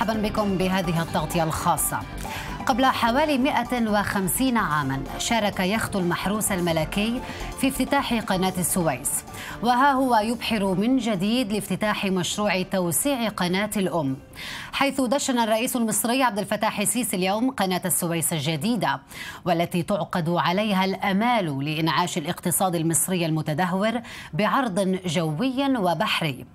مرحبا بكم بهذه التغطية الخاصة. قبل حوالي 150 عاما شارك يخت المحروس الملكي في افتتاح قناة السويس. وها هو يبحر من جديد لافتتاح مشروع توسيع قناة الأم. حيث دشن الرئيس المصري عبد الفتاح السيسي اليوم قناة السويس الجديدة والتي تعقد عليها الأمال لإنعاش الاقتصاد المصري المتدهور بعرض جوي وبحري.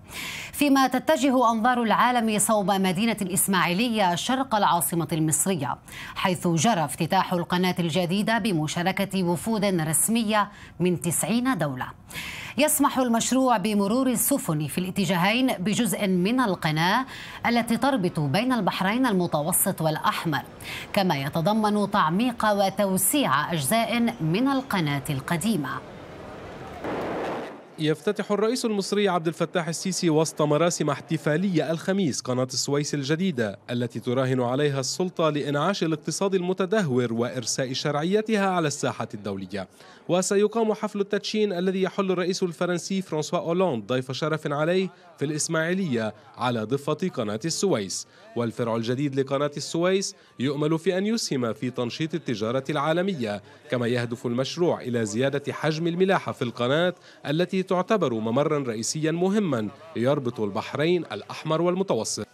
فيما تتجه أنظار العالم صوب مدينة الإسماعيلية شرق العاصمة المصرية حيث جرى افتتاح القناة الجديدة بمشاركة وفود رسمية من تسعين دولة. يسمح المشروع بمرور السفن في الاتجاهين بجزء من القناة التي تربط بين البحرين المتوسط والأحمر كما يتضمن تعميق وتوسيع أجزاء من القناة القديمة. يفتتح الرئيس المصري عبد الفتاح السيسي وسط مراسم احتفالية الخميس قناة السويس الجديدة التي تراهن عليها السلطة لإنعاش الاقتصاد المتدهور وإرساء شرعيتها على الساحة الدولية. وسيقام حفل التدشين الذي يحل الرئيس الفرنسي فرانسوا أولاند ضيف شرف عليه في الإسماعيلية على ضفة قناة السويس. والفرع الجديد لقناة السويس يؤمل في أن يسهم في تنشيط التجارة العالمية كما يهدف المشروع إلى زيادة حجم الملاحة في القناة التي تعتبر ممرا رئيسيا مهما يربط البحرين الأحمر والمتوسط.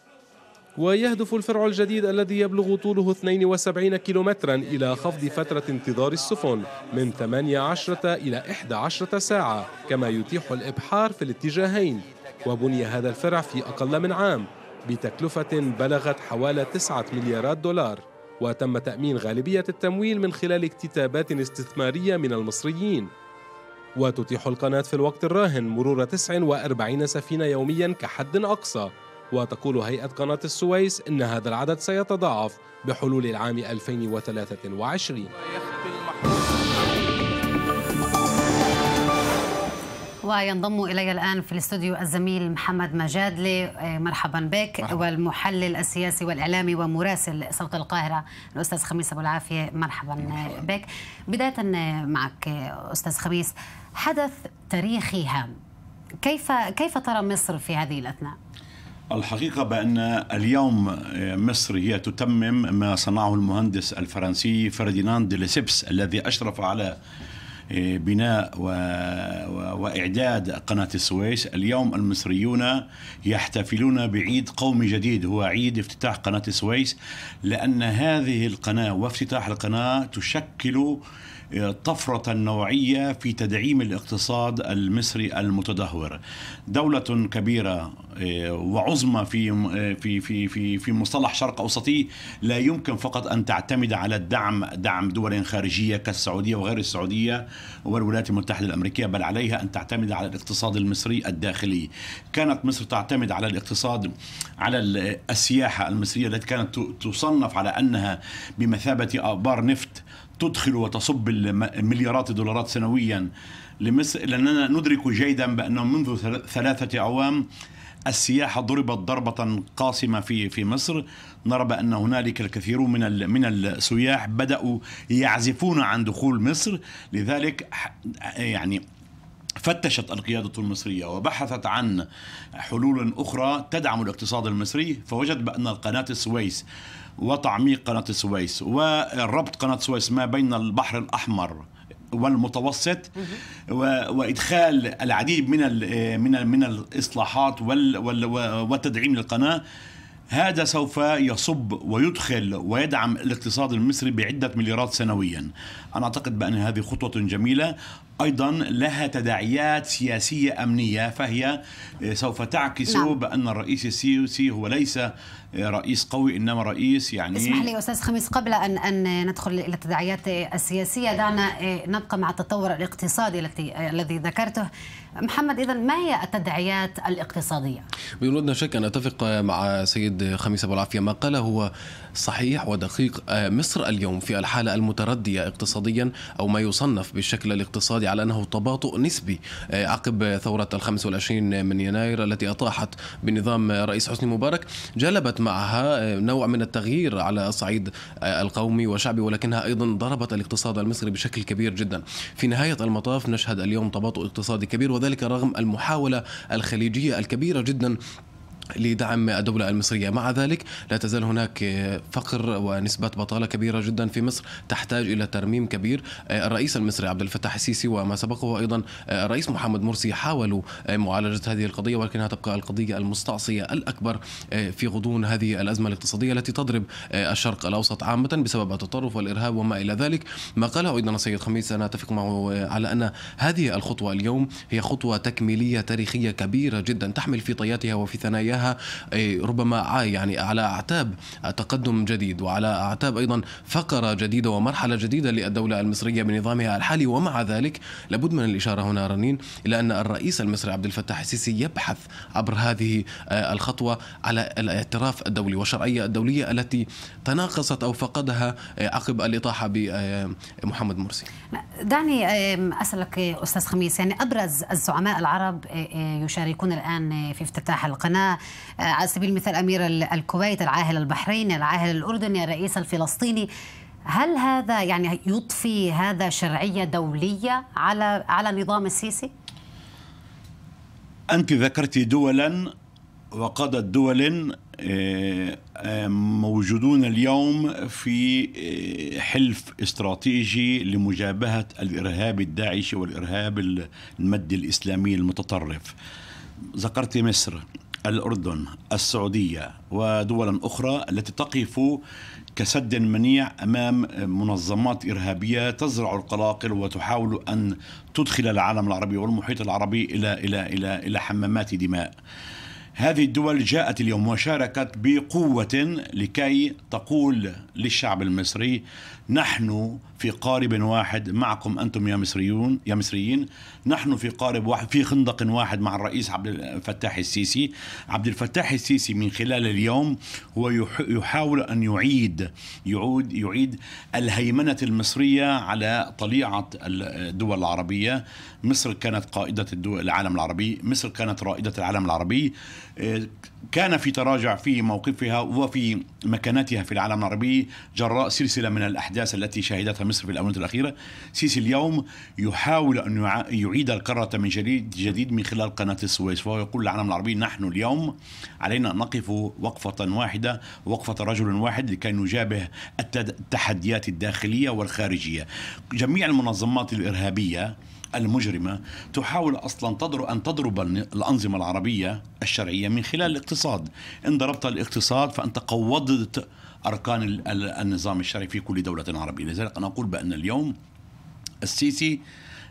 ويهدف الفرع الجديد الذي يبلغ طوله 72 كيلومترا إلى خفض فترة انتظار السفن من 18 إلى 11 ساعة كما يتيح الإبحار في الاتجاهين. وبني هذا الفرع في أقل من عام بتكلفة بلغت حوالي 9 مليارات دولار. وتم تأمين غالبية التمويل من خلال اكتتابات استثمارية من المصريين. وتتيح القناة في الوقت الراهن مرور 49 سفينة يوميا كحد أقصى. وتقول هيئة قناة السويس إن هذا العدد سيتضاعف بحلول العام 2023 وينضم إلي الآن في الاستوديو الزميل محمد مجادلي مرحبا بك مرحبا. والمحلل السياسي والإعلامي ومراسل صوت القاهرة الأستاذ خميس أبو العافية مرحبا مرحبا. بك بداية معك أستاذ خميس حدث تاريخي هام كيف كيف ترى مصر في هذه الأثناء؟ الحقيقة بأن اليوم مصر هي تتمم ما صنعه المهندس الفرنسي فرديناند ليسيبس الذي أشرف على بناء و... و... وإعداد قناة السويس. اليوم المصريون يحتفلون بعيد قومي جديد. هو عيد افتتاح قناة السويس لأن هذه القناة وافتتاح القناة تشكل طفرة نوعية في تدعيم الاقتصاد المصري المتدهور. دولة كبيرة وعظمى في في في في في مصطلح شرق أوسطي لا يمكن فقط أن تعتمد على الدعم دعم دول خارجية كالسعودية وغير السعودية والولايات المتحدة الأمريكية بل عليها أن تعتمد على الاقتصاد المصري الداخلي. كانت مصر تعتمد على الاقتصاد على السياحة المصرية التي كانت تصنف على أنها بمثابة آبار نفط تدخل وتصب مليارات الدولارات سنويا لمصر لأننا ندرك جيدا بأنه منذ ثلاثة أعوام السياحة ضربت ضربة قاصمة في في مصر. نرى بأن هنالك الكثير من من السياح بدأوا يعزفون عن دخول مصر. لذلك يعني فتشت القيادة المصرية وبحثت عن حلول أخرى تدعم الاقتصاد المصري. فوجد بأن قناة السويس وتعميق قناة السويس وربط قناة السويس ما بين البحر الأحمر والمتوسط وإدخال العديد من من من الإصلاحات وتدعيم للقناة. هذا سوف يصب ويدخل ويدعم الاقتصاد المصري بعدة مليارات سنويا. أنا أعتقد بأن هذه خطوة جميلة أيضا لها تداعيات سياسية أمنية فهي سوف تعكس نعم. بأن الرئيس السيسي هو ليس رئيس قوي إنما رئيس يعني اسمح لي أستاذ خميس قبل ان أن ندخل إلى التداعيات السياسية دعنا نبقى مع التطور الاقتصادي التي الذي ذكرته محمد اذا ما هي التداعيات الاقتصادية؟ بدون شك أن اتفق مع سيد خميس أبو العافية ما قاله هو صحيح ودقيق مصر اليوم في الحالة المتردية اقتصاديا أو ما يصنف بالشكل الاقتصادي على أنه تباطؤ نسبي عقب ثورة ال 25 من يناير التي أطاحت بنظام رئيس حسني مبارك جلبت معها نوع من التغيير على الصعيد القومي وشعبي ولكنها أيضا ضربت الاقتصاد المصري بشكل كبير جدا. في نهاية المطاف نشهد اليوم تباطؤ اقتصادي كبير وذلك رغم المحاولة الخليجية الكبيرة جدا لدعم الدولة المصرية. مع ذلك لا تزال هناك فقر ونسبة بطالة كبيرة جدا في مصر تحتاج إلى ترميم كبير. الرئيس المصري عبد الفتاح السيسي وما سبقه أيضا الرئيس محمد مرسي حاولوا معالجة هذه القضية ولكنها تبقى القضية المستعصية الأكبر في غضون هذه الأزمة الاقتصادية التي تضرب الشرق الأوسط عامة بسبب التطرف والإرهاب وما إلى ذلك. ما قاله أيضا السيد خميس أنا أتفق معه على أن هذه الخطوة اليوم هي خطوة تكميلية تاريخية كبيرة جدا تحمل في طياتها وفي ثناياها. لها ربما يعني على أعتاب تقدم جديد وعلى أعتاب أيضا فقرة جديدة ومرحلة جديدة للدولة المصرية بنظامها الحالي ومع ذلك لابد من الإشارة هنا رنين إلى أن الرئيس المصري عبد الفتاح السيسي يبحث عبر هذه الخطوة على الاعتراف الدولي والشرعية الدولية التي تناقصت أو فقدها عقب الإطاحة بمحمد مرسي. دعني أسألك أستاذ خميس يعني أبرز الزعماء العرب يشاركون الآن في افتتاح القناة على سبيل المثال أمير الكويت العاهل البحريني العاهل الأردني الرئيس الفلسطيني هل هذا يعني يضفي هذا شرعية دولية على على نظام السيسي؟ أنت ذكرت دولا وقادة دول موجودون اليوم في حلف استراتيجي لمجابهة الإرهاب الداعشي والإرهاب المادي الإسلامي المتطرف ذكرت مصر الأردن السعودية ودولا أخرى التي تقف كسد منيع أمام منظمات إرهابية تزرع القلاقل وتحاول أن تدخل العالم العربي والمحيط العربي إلى إلى إلى إلى حمامات دماء. هذه الدول جاءت اليوم وشاركت بقوة لكي تقول للشعب المصري نحن في قارب واحد معكم أنتم يا مصريون يا مصريين. نحن في قارب واحد في خندق واحد مع الرئيس عبد الفتاح السيسي. عبد الفتاح السيسي من خلال اليوم هو يحاول أن يعيد يعود يعيد الهيمنة المصرية على طليعة الدول العربية. مصر كانت قائدة الدول العالم العربي. مصر كانت رائدة العالم العربي. كان في تراجع في موقفها وفي مكانتها في العالم العربي جراء سلسلة من الأحداث التي شهدتها مصر في الأونة الأخيرة. سيسي اليوم يحاول أن يعيد الكره من جديد جديد من خلال قناة السويس وهو يقول للعالم العربي نحن اليوم علينا أن نقف وقفة واحدة وقفة رجل واحد لكي نجابه التحديات الداخلية والخارجية. جميع المنظمات الإرهابية المجرمة تحاول أصلا تضرب أن تضرب الأنظمة العربية الشرعية من خلال الاقتصاد. إن ضربت الاقتصاد فأنت قوضت أركان النظام الشرعي في كل دولة عربية. لذلك أنا أقول بأن اليوم السيسي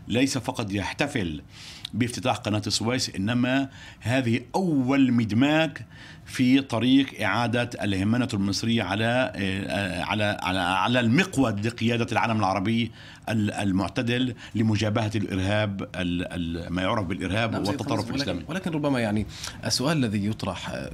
ليس فقط يحتفل بافتتاح قناة السويس إنما هذه أول مدماج في طريق إعادة الهيمنة المصرية على على على على المقود لقيادة العالم العربي المعتدل لمجابهة الإرهاب ما يعرف بالإرهاب نعم والتطرف الإسلامي. ولكن ربما يعني السؤال الذي يطرح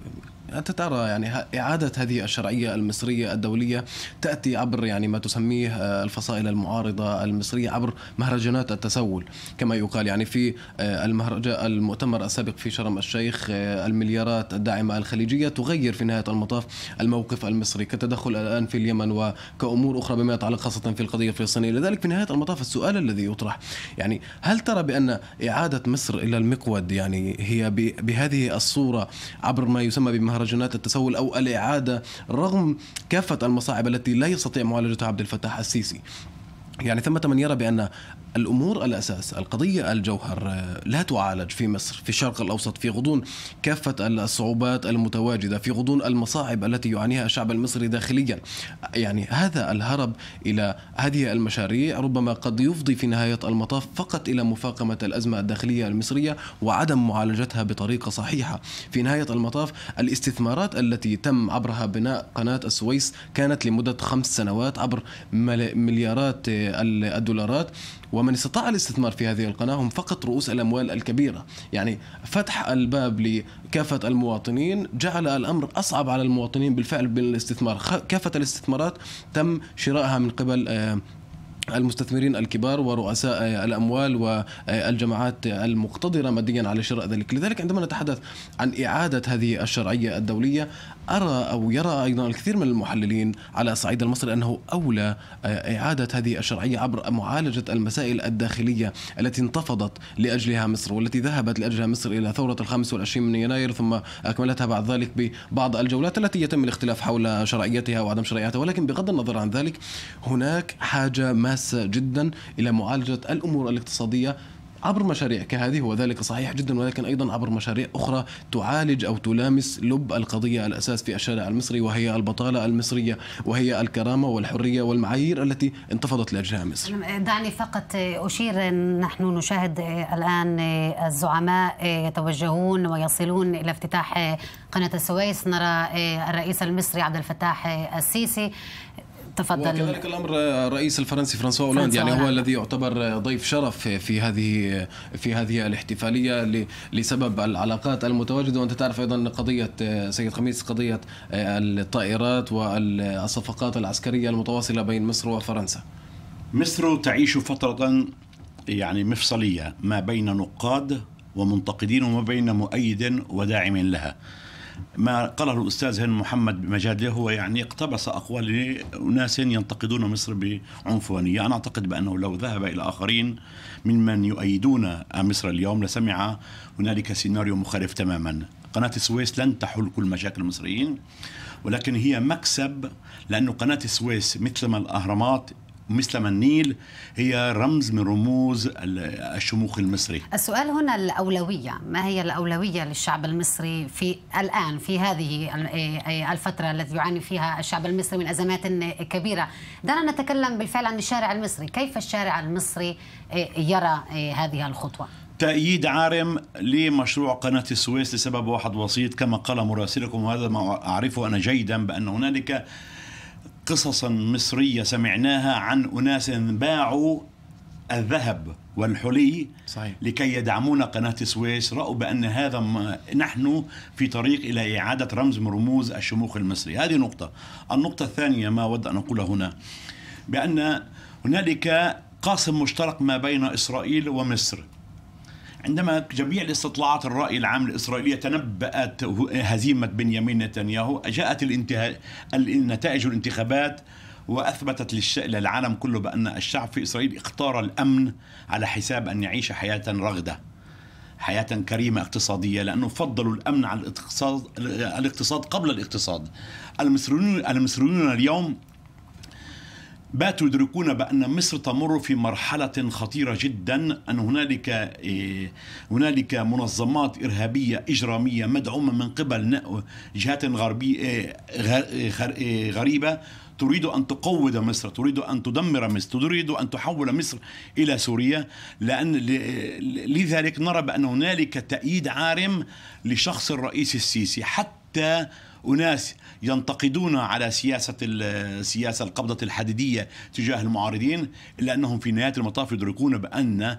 أنت ترى يعني إعادة هذه الشرعية المصرية الدولية تأتي عبر يعني ما تسميه الفصائل المعارضة المصرية عبر مهرجانات التسول كما يقال يعني في المهرجان المؤتمر السابق في شرم الشيخ المليارات الداعمة الخليجية تغير في نهاية المطاف الموقف المصري كتدخل الآن في اليمن وكأمور أخرى بما يتعلق خاصة في القضية الفلسطينية لذلك في نهاية المطاف السؤال الذي يطرح يعني هل ترى بأن إعادة مصر إلى المقود يعني هي بهذه الصورة عبر ما يسمى بمهرجان مهرجانات التسول أو الإعادة رغم كافة المصاعب التي لا يستطيع معالجتها عبد الفتاح السيسي. يعني ثمة من يرى بأن الأمور الأساس القضية الجوهر لا تعالج في مصر في الشرق الأوسط في غضون كافة الصعوبات المتواجدة في غضون المصاعب التي يعانيها الشعب المصري داخليا. يعني هذا الهرب إلى هذه المشاريع ربما قد يفضي في نهاية المطاف فقط إلى مفاقمة الأزمة الداخلية المصرية وعدم معالجتها بطريقة صحيحة. في نهاية المطاف الاستثمارات التي تم عبرها بناء قناة السويس كانت لمدة خمس سنوات عبر مليارات الدولارات. ومن استطاع الاستثمار في هذه القناة هم فقط رؤوس الأموال الكبيرة. يعني فتح الباب لكافة المواطنين جعل الأمر أصعب على المواطنين بالفعل بالاستثمار. كافة الاستثمارات تم شرائها من قبل المستثمرين الكبار ورؤساء الأموال والجماعات المقتدرة ماديا على شراء ذلك، لذلك عندما نتحدث عن إعادة هذه الشرعية الدولية أرى أو يرى أيضا الكثير من المحللين على الصعيد المصري أنه أولى إعادة هذه الشرعية عبر معالجة المسائل الداخلية التي انتفضت لأجلها مصر والتي ذهبت لأجلها مصر إلى ثورة الخامس والعشرين من يناير ثم أكملتها بعد ذلك ببعض الجولات التي يتم الاختلاف حول شرعيتها وعدم شرعيتها. ولكن بغض النظر عن ذلك هناك حاجة ماسة جدا إلى معالجة الأمور الاقتصادية عبر مشاريع كهذه وذلك صحيح جدا ولكن أيضا عبر مشاريع أخرى تعالج أو تلامس لب القضية الأساس في الشارع المصري وهي البطالة المصرية وهي الكرامة والحرية والمعايير التي انتفضت لأجلها مصر. دعني فقط أشير نحن نشاهد الآن الزعماء يتوجهون ويصلون إلى افتتاح قناة السويس نرى الرئيس المصري عبد الفتاح السيسي تفضل. وكذلك الأمر الرئيس الفرنسي فرانسوا اولاند يعني هو الذي يعتبر ضيف شرف في هذه في هذه الاحتفالية لسبب العلاقات المتواجدة. وأنت تعرف أيضا قضية سيد خميس قضية الطائرات والصفقات العسكرية المتواصلة بين مصر وفرنسا. مصر تعيش فترة يعني مفصلية ما بين نقاد ومنتقدين وما بين مؤيد وداعم لها. ما قاله الأستاذ هن محمد مجاده هو يعني اقتبس أقوال أناس ينتقدون مصر بعنفوانية. أنا أعتقد بأنه لو ذهب إلى آخرين ممن يؤيدون مصر اليوم لسمع هنالك سيناريو مخالف تماما. قناة السويس لن تحل كل مشاكل المصريين ولكن هي مكسب لأن قناة السويس مثل ما الأهرامات مثل ما النيل هي رمز من رموز الشموخ المصري. السؤال هنا الأولوية ما هي الأولوية للشعب المصري في الآن في هذه الفترة التي يعاني فيها الشعب المصري من أزمات كبيرة؟ دعنا نتكلم بالفعل عن الشارع المصري. كيف الشارع المصري يرى هذه الخطوة؟ تأييد عارم لمشروع قناة السويس لسبب واحد بسيط كما قال مراسلكم وهذا ما أعرفه أنا جيدا بأن هنالك قصصا مصرية سمعناها عن أناس باعوا الذهب والحلي صحيح. لكي يدعمون قناة السويس رأوا بأن هذا نحن في طريق إلى إعادة رمز من رموز الشموخ المصري. هذه نقطة. النقطة الثانية ما أود أن أقول هنا بأن هنالك قاسم مشترك ما بين إسرائيل ومصر. عندما جميع الاستطلاعات الرأي العام الإسرائيلية تنبأت هزيمة بنيامين نتنياهو جاءت النتائج الانتخابات وأثبتت للعالم كله بأن الشعب في إسرائيل اختار الأمن على حساب أن يعيش حياة رغدة حياة كريمة اقتصادية لأنه فضلوا الأمن على الاقتصاد الاقتصاد قبل الاقتصاد. المصريون المصريون اليوم باتوا يدركون بأن مصر تمر في مرحلة خطيرة جدا أن هنالك إيه، هنالك منظمات إرهابية إجرامية مدعومة من قبل جهات غربية إيه، إيه، غريبة تريد أن تقوض مصر تريد أن تدمر مصر تريد أن تحول مصر إلى سوريا لأن لذلك نرى بأن هنالك تأييد عارم لشخص الرئيس السيسي حتى أناس ينتقدون على سياسة السياسة القبضة الحديدية تجاه المعارضين إلا أنهم في نهاية المطاف يدركون بأن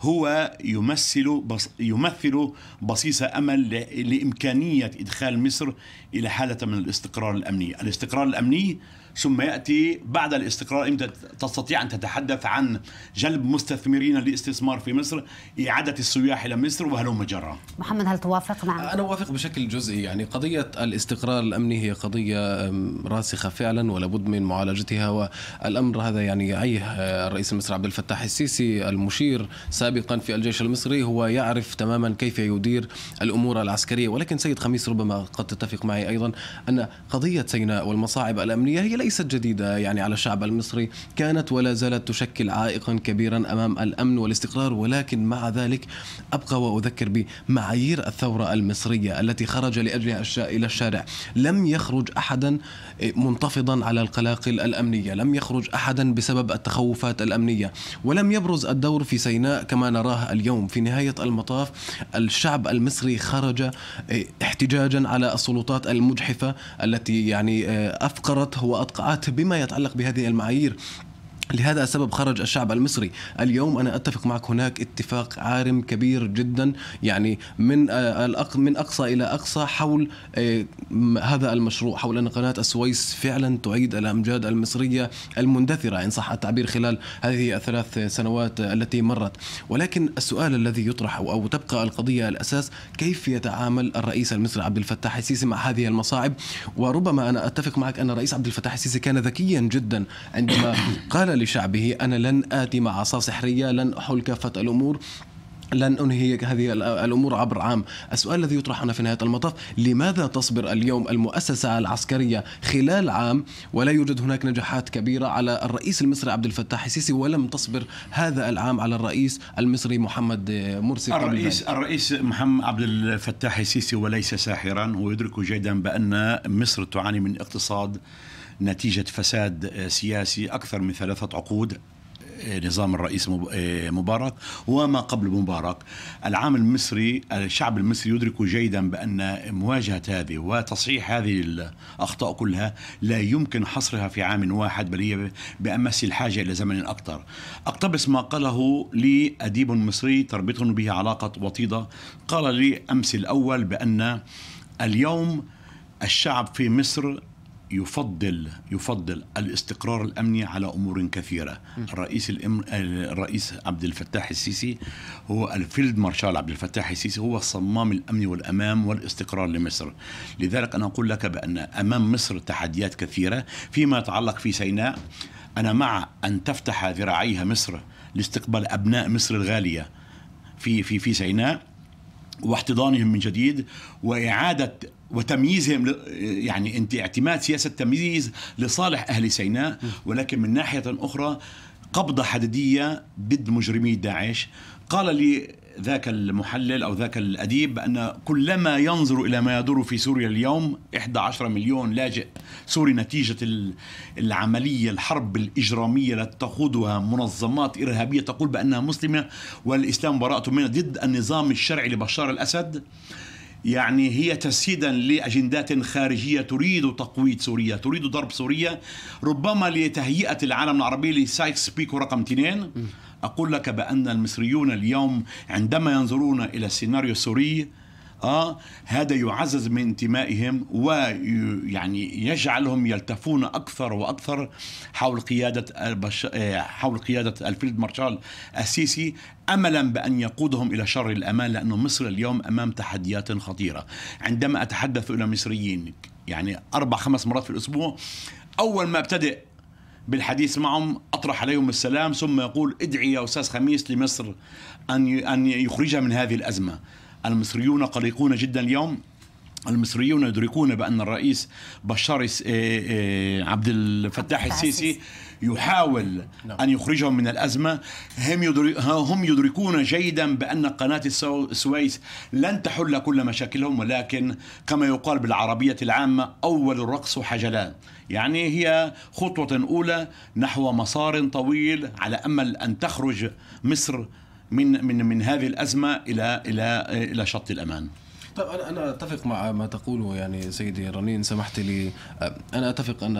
هو يمثل بص يمثل بصيص أمل لإمكانية إدخال مصر إلى حالة من الاستقرار الأمني، الاستقرار الأمني ثم يأتي بعد الاستقرار. إمتى تستطيع أن تتحدث عن جلب مستثمرين للاستثمار في مصر، إعادة السياح إلى مصر وهلم جرا. محمد هل توافق؟ نعم؟ أنا أوافق بشكل جزئي. يعني قضية الاستقرار الأمني هي قضية راسخة فعلا ولابد من معالجتها. والأمر هذا يعني يعيه الرئيس المصري عبد الفتاح السيسي المشير سابقا في الجيش المصري هو يعرف تماما كيف يدير الأمور العسكرية. ولكن سيد خميس ربما قد تتفق معي أيضا أن قضية سيناء والمصاعب الأمنية هي ليست جديدة يعني على الشعب المصري كانت ولا زالت تشكل عائقا كبيرا أمام الأمن والاستقرار ولكن مع ذلك أبقى وأذكر بمعايير الثورة المصرية التي خرج لأجلها إلى الشارع. لم يخرج احدا منتفضا على القلاقل الأمنية لم يخرج احدا بسبب التخوفات الأمنية ولم يبرز الدور في سيناء كما نراه اليوم. في نهاية المطاف الشعب المصري خرج احتجاجا على السلطات المجحفة التي يعني افقرت وأطقعت بما يتعلق بهذه المعايير. لهذا السبب خرج الشعب المصري. اليوم أنا أتفق معك هناك اتفاق عارم كبير جدا يعني من آه، من أقصى إلى أقصى حول آه، هذا المشروع حول أن قناة السويس فعلا تعيد الأمجاد المصرية المندثرة إن صح التعبير خلال هذه الثلاث سنوات التي مرت. ولكن السؤال الذي يطرح أو تبقى القضية الأساس كيف يتعامل الرئيس المصري عبد الفتاح السيسي مع هذه المصاعب؟ وربما أنا أتفق معك أن الرئيس عبد الفتاح السيسي كان ذكيا جدا عندما قال لشعبه أنا لن آتي مع عصا سحرية لن أحل كافة الأمور لن أنهي هذه الأمور عبر عام، السؤال الذي يطرح هنا في نهاية المطاف، لماذا تصبر اليوم المؤسسة العسكرية خلال عام ولا يوجد هناك نجاحات كبيرة على الرئيس المصري عبد الفتاح السيسي ولم تصبر هذا العام على الرئيس المصري محمد مرسي الرئيس الرئيس محمد عبد الفتاح السيسي وليس ساحرا ويدرك جيدا بأن مصر تعاني من اقتصاد نتيجة فساد سياسي أكثر من ثلاثة عقود نظام الرئيس مبارك وما قبل مبارك. العام المصري الشعب المصري يدرك جيدا بأن مواجهة هذه وتصحيح هذه الأخطاء كلها لا يمكن حصرها في عام واحد بل هي بأمس الحاجة إلى زمن أكثر. أقتبس ما قاله لي أديب مصري تربطني به علاقة وطيدة. قال لي أمس الأول بأن اليوم الشعب في مصر يفضل يفضل الاستقرار الأمني على أمور كثيرة. الرئيس الأم الرئيس عبد الفتاح السيسي هو الفيلد مارشال عبد الفتاح السيسي هو صمام الامن والامان والاستقرار لمصر. لذلك أنا أقول لك بأن أمام مصر تحديات كثيرة فيما يتعلق في سيناء. أنا مع أن تفتح ذراعيها مصر لاستقبال أبناء مصر الغالية في في في سيناء واحتضانهم من جديد. وإعادة وتمييزهم يعني انت اعتماد سياسة تمييز لصالح أهل سيناء ولكن من ناحية أخرى قبضة حديدية ضد مجرمي داعش. قال لي ذاك المحلل أو ذاك الأديب بان كلما ينظر إلى ما يدور في سوريا اليوم 11 مليون لاجئ سوري نتيجة العملية الحرب الإجرامية التي تخوضها منظمات إرهابية تقول بأنها مسلمة والإسلام براءة منها ضد النظام الشرعي لبشار الأسد. يعني هي تسييدا لأجندات خارجية تريد تقويض سوريا، تريد ضرب سوريا. ربما لتهيئة العالم العربي لسايكس بيكو رقم اثنين. أقول لك بأن المصريون اليوم عندما ينظرون إلى السيناريو السوري آه هذا يعزز من انتمائهم ويعني يجعلهم يلتفون أكثر وأكثر حول قيادة البش... آه، حول قيادة الفيلد مارشال السيسي املا بأن يقودهم إلى شر الأمان لأنه مصر اليوم أمام تحديات خطيرة. عندما أتحدث إلى مصريين يعني أربع خمس مرات في الأسبوع أول ما أبتدئ بالحديث معهم أطرح عليهم السلام ثم يقول ادعي يا أستاذ خميس لمصر أن أن يخرجها من هذه الأزمة. المصريون قلقون جدا اليوم. المصريون يدركون بأن الرئيس بشار آه، آه، عبد الفتاح السيسي يحاول نعم. أن يخرجهم من الأزمة. هم يدركون جيدا بأن قناة السويس لن تحل كل مشاكلهم ولكن كما يقال بالعربية العامة أول الرقص حجلان يعني هي خطوة أولى نحو مسار طويل على أمل أن تخرج مصر من من من هذه الأزمة إلى إلى إلى شط الأمان. طيب أنا أنا أتفق مع ما تقوله يعني سيدي رنين سمحت لي أنا أتفق أن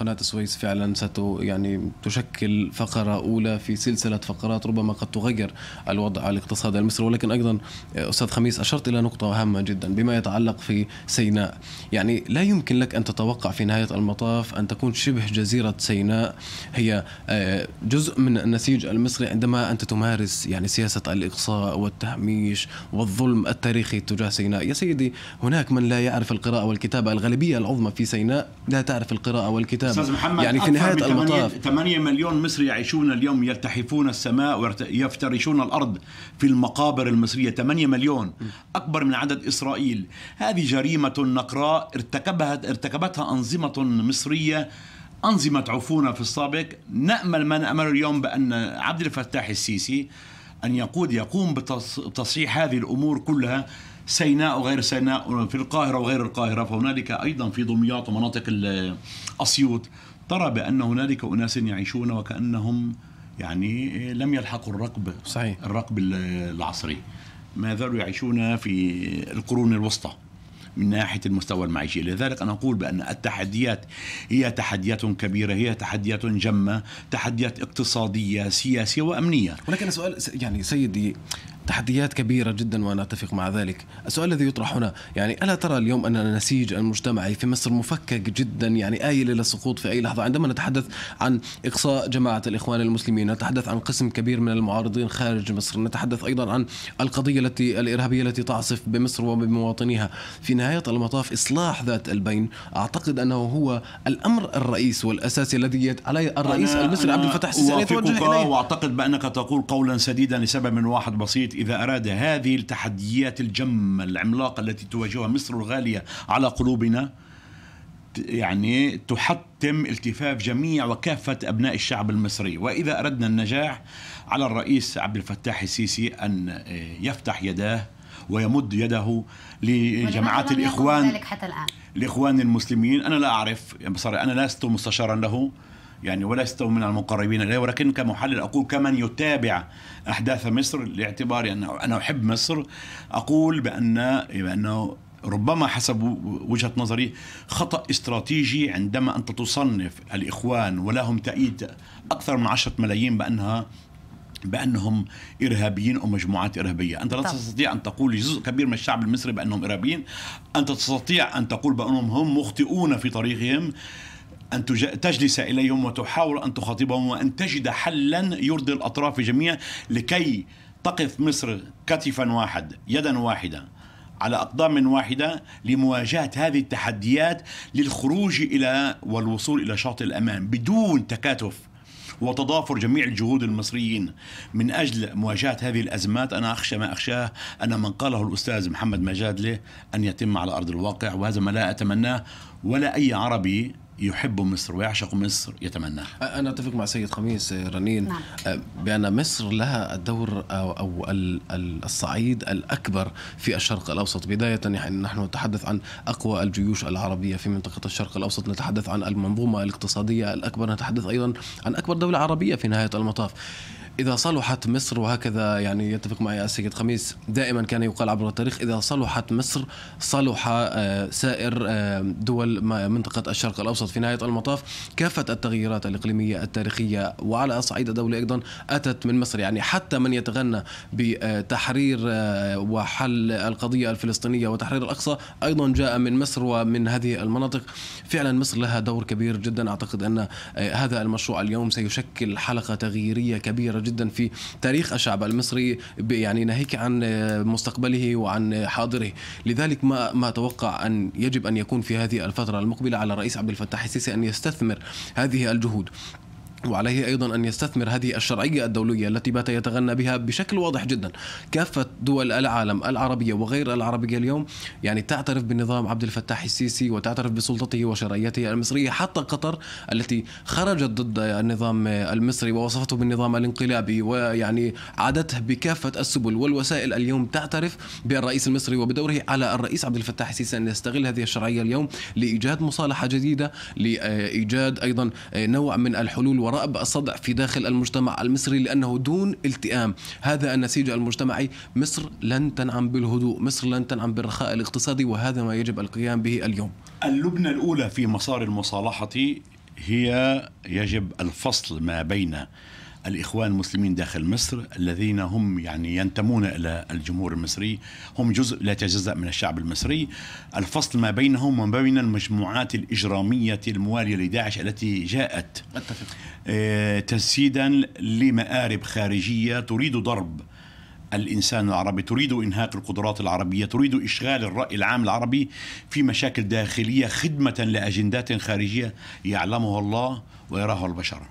قناة السويس فعلا ست يعني تشكل فقرة أولى في سلسلة فقرات ربما قد تغير الوضع الاقتصادي المصري. ولكن أيضا أستاذ خميس أشرت إلى نقطة هامة جدا بما يتعلق في سيناء. يعني لا يمكن لك أن تتوقع في نهاية المطاف أن تكون شبه جزيرة سيناء. هي آه، جزء من النسيج المصري عندما أنت تمارس يعني سياسة الإقصاء والتهميش والظلم التاريخي تجاه سيناء. سيناء. يا سيدي هناك من لا يعرف القراءة والكتابة الغالبية العظمى في سيناء لا تعرف القراءة والكتابة. أستاذ محمد يعني في نهاية المطاف. 8 مليون مصري يعيشون اليوم يلتحفون السماء ويفترشون الأرض في المقابر المصرية. 8 مليون أكبر من عدد إسرائيل. هذه جريمة نقراء ارتكبها ارتكبتها أنظمة مصرية. أنظمة عفونة في السابق. نأمل ما نأمل اليوم بأن عبد الفتاح السيسي أن يقود يقوم بتصحيح هذه الأمور كلها. سيناء وغير سيناء في القاهرة وغير القاهرة فهنالك أيضا في دمياط ومناطق أسيوط ترى بأن هنالك أناس يعيشون وكأنهم يعني لم يلحقوا الركب صحيح. الركب العصري. ما زالوا يعيشون في القرون الوسطى من ناحية المستوى المعيشي، لذلك أنا أقول بأن التحديات هي تحديات كبيرة، هي تحديات جمة، تحديات اقتصادية، سياسية وأمنية. ولكن سؤال يعني سيدي تحديات كبيرة جدا وأنا أتفق مع ذلك. السؤال الذي يطرح هنا يعني ألا ترى اليوم أن النسيج المجتمعي في مصر مفكك جدا يعني آيل إلى السقوط في أي لحظة؟ عندما نتحدث عن إقصاء جماعة الإخوان المسلمين نتحدث عن قسم كبير من المعارضين خارج مصر نتحدث أيضا عن القضية التي الإرهابية التي تعصف بمصر وبمواطنيها. في نهاية المطاف إصلاح ذات البين أعتقد أنه هو الأمر الرئيس والأساسي الذي عليه الرئيس المصري عبد الفتاح السيسي أن يتوجه إليه. وأعتقد بأنك تقول قولا سديدا لسبب واحد بسيط إذا أراد هذه التحديات الجمة العملاقة التي تواجهها مصر الغالية على قلوبنا يعني تحتم التفاف جميع وكافة أبناء الشعب المصري. وإذا أردنا النجاح على الرئيس عبد الفتاح السيسي أن يفتح يداه ويمد يده لجماعات الإخوان ذلك حتى الآن؟ الإخوان المسلمين. أنا لا أعرف بصراحة أنا لست مستشارا له. يعني ولست من المقربين إليه ولكن كمحلل أقول كمن يتابع أحداث مصر لاعتباري انه أنا أحب مصر أقول بان بأنه ربما حسب وجهة نظري خطأ استراتيجي عندما أنت تصنف الإخوان ولهم تأييد أكثر من عشرة ملايين بانها بأنهم إرهابيين أو مجموعات إرهابية، أنت لا تستطيع أن تقول لجزء كبير من الشعب المصري بأنهم إرهابيين، أنت تستطيع أن تقول بأنهم هم مخطئون في طريقهم. أن تجلس إليهم وتحاول أن تخاطبهم وأن تجد حلا يرضي الأطراف جميعا لكي تقف مصر كتفا واحد يدا واحدة على أقدام واحدة لمواجهة هذه التحديات للخروج إلى والوصول إلى شاطئ الأمان بدون تكاتف وتضافر جميع الجهود المصريين. من أجل مواجهة هذه الأزمات أنا أخشى ما أخشاه أن من قاله الأستاذ محمد مجادلة أن يتم على أرض الواقع وهذا ما لا أتمناه ولا أي عربي يحب مصر ويعشق مصر يتمناها. أنا أتفق مع سيد خميس رنين. نعم. أه، بأن مصر لها الدور أو, أو الصعيد الأكبر في الشرق الأوسط. بداية يعني نحن نتحدث عن أقوى الجيوش العربية في منطقة الشرق الأوسط نتحدث عن المنظومة الاقتصادية الأكبر نتحدث أيضا عن أكبر دولة عربية في نهاية المطاف. إذا صلحت مصر وهكذا يعني يتفق معي السيد خميس دائما كان يقال عبر التاريخ إذا صلحت مصر صلح آه، سائر آه، دول منطقة الشرق الأوسط في نهاية المطاف. كافة التغييرات الإقليمية التاريخية وعلى صعيد الدولة أيضا أتت من مصر. يعني حتى من يتغنى بتحرير آه، وحل القضية الفلسطينية وتحرير الأقصى أيضا جاء من مصر ومن هذه المناطق. فعلا مصر لها دور كبير جدا. أعتقد أن هذا المشروع اليوم سيشكل حلقة تغييرية كبيرة جدا. في تاريخ الشعب المصري يعني ناهيك عن مستقبله وعن حاضره. لذلك ما ما أتوقع أن يجب أن يكون في هذه الفترة المقبلة على الرئيس عبد الفتاح السيسي أن يستثمر هذه الجهود. وعليه أيضا أن يستثمر هذه الشرعية الدولية التي بات يتغنى بها بشكل واضح جدا. كافة دول العالم العربية وغير العربية اليوم يعني تعترف بنظام عبد الفتاح السيسي وتعترف بسلطته وشرعيته المصرية حتى قطر التي خرجت ضد النظام المصري ووصفته بالنظام الانقلابي ويعني عادته بكافة السبل والوسائل اليوم تعترف بالرئيس المصري وبدوره على الرئيس عبد الفتاح السيسي أن يستغل هذه الشرعية اليوم لإيجاد مصالحة جديدة لإيجاد أيضا نوع من الحلول ورأب الصدع في داخل المجتمع المصري لأنه دون التئام. هذا النسيج المجتمعي. مصر لن تنعم بالهدوء مصر لن تنعم بالرخاء الاقتصادي وهذا ما يجب القيام به اليوم. اللبنة الأولى في مسار المصالحة هي يجب الفصل ما بين الإخوان المسلمين داخل مصر الذين هم يعني ينتمون إلى الجمهور المصري هم جزء لا يتجزأ من الشعب المصري الفصل ما بينهم وما بين المجموعات الإجرامية الموالية لداعش التي جاءت. آه، تجسيدا لمآرب خارجية تريد ضرب الإنسان العربي تريد إنهاك القدرات العربية تريد إشغال الرأي العام العربي في مشاكل داخلية خدمة لأجندات خارجية يعلمها الله ويراها البشر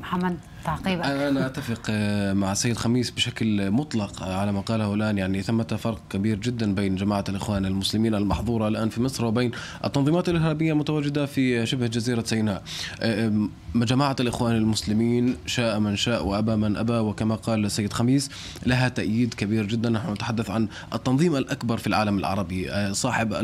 محمد تعقيبك. أنا أتفق آه، مع السيد خميس بشكل مطلق على ما قاله الآن. يعني ثمة فرق كبير جدا بين جماعة الإخوان المسلمين المحظورة الآن في مصر وبين التنظيمات الإرهابية المتواجده في شبه جزيرة سيناء. آه، جماعة الإخوان المسلمين شاء من شاء وأبى من أبى وكما قال السيد خميس لها تأييد كبير جدا. نحن نتحدث عن التنظيم الأكبر في العالم العربي آه، صاحب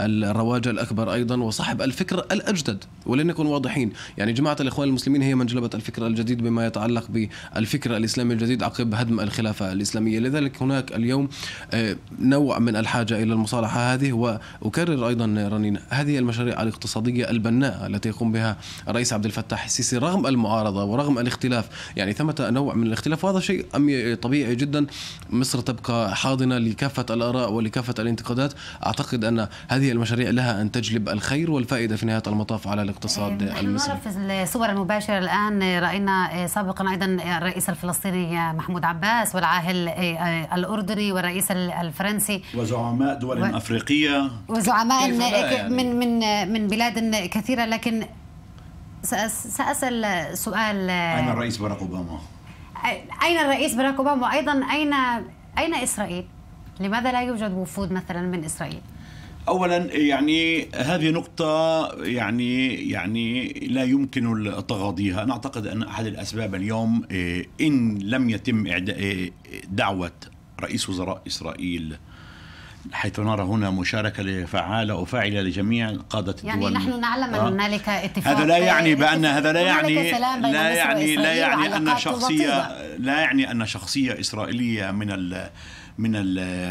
الرواج الأكبر أيضا وصاحب الفكر الأجدد. ولنكن واضحين. يعني جماعة الإخوان المسلمين هي من جلبت الفكر الجديد مما يتعلق بالفكر الإسلامي الجديد عقب هدم الخلافة الإسلامية. لذلك هناك اليوم آه، نوع من الحاجة إلى المصالحة هذه وأكرر أيضا رنين هذه المشاريع الاقتصادية البناءة التي يقوم بها الرئيس عبد الفتاح السيسي رغم المعارضة ورغم الاختلاف. يعني ثمة نوع من الاختلاف وهذا شيء طبيعي جدا. مصر تبقى حاضنة لكافة الآراء ولكافة الانتقادات. أعتقد أن هذه المشاريع لها أن تجلب الخير والفائدة في نهاية المطاف على الاقتصاد المصري. في الصور المباشرة الآن. رأينا سابقا أيضا الرئيس الفلسطيني محمود عباس والعاهل الأردني والرئيس الفرنسي وزعماء دول و... أفريقية وزعماء يعني؟ من من من بلاد كثيرة لكن سأسأل سؤال أين الرئيس باراك أوباما؟ أين الرئيس باراك أوباما وأيضا أين أين إسرائيل؟ لماذا لا يوجد وفود مثلا من إسرائيل؟ اولا يعني هذه نقطة يعني يعني لا يمكن تغاضيها أنا اعتقد أن أحد الأسباب اليوم إيه، إن لم يتم إيه، دعوة رئيس وزراء إسرائيل حيث نرى هنا مشاركة فعالة وفاعلة لجميع قادة يعني الدول. يعني نحن نعلم أن هنالك اتفاق. هذا لا يعني بأن هذا لا يعني لا يعني لا يعني أن شخصية لا يعني أن شخصية إسرائيلية من من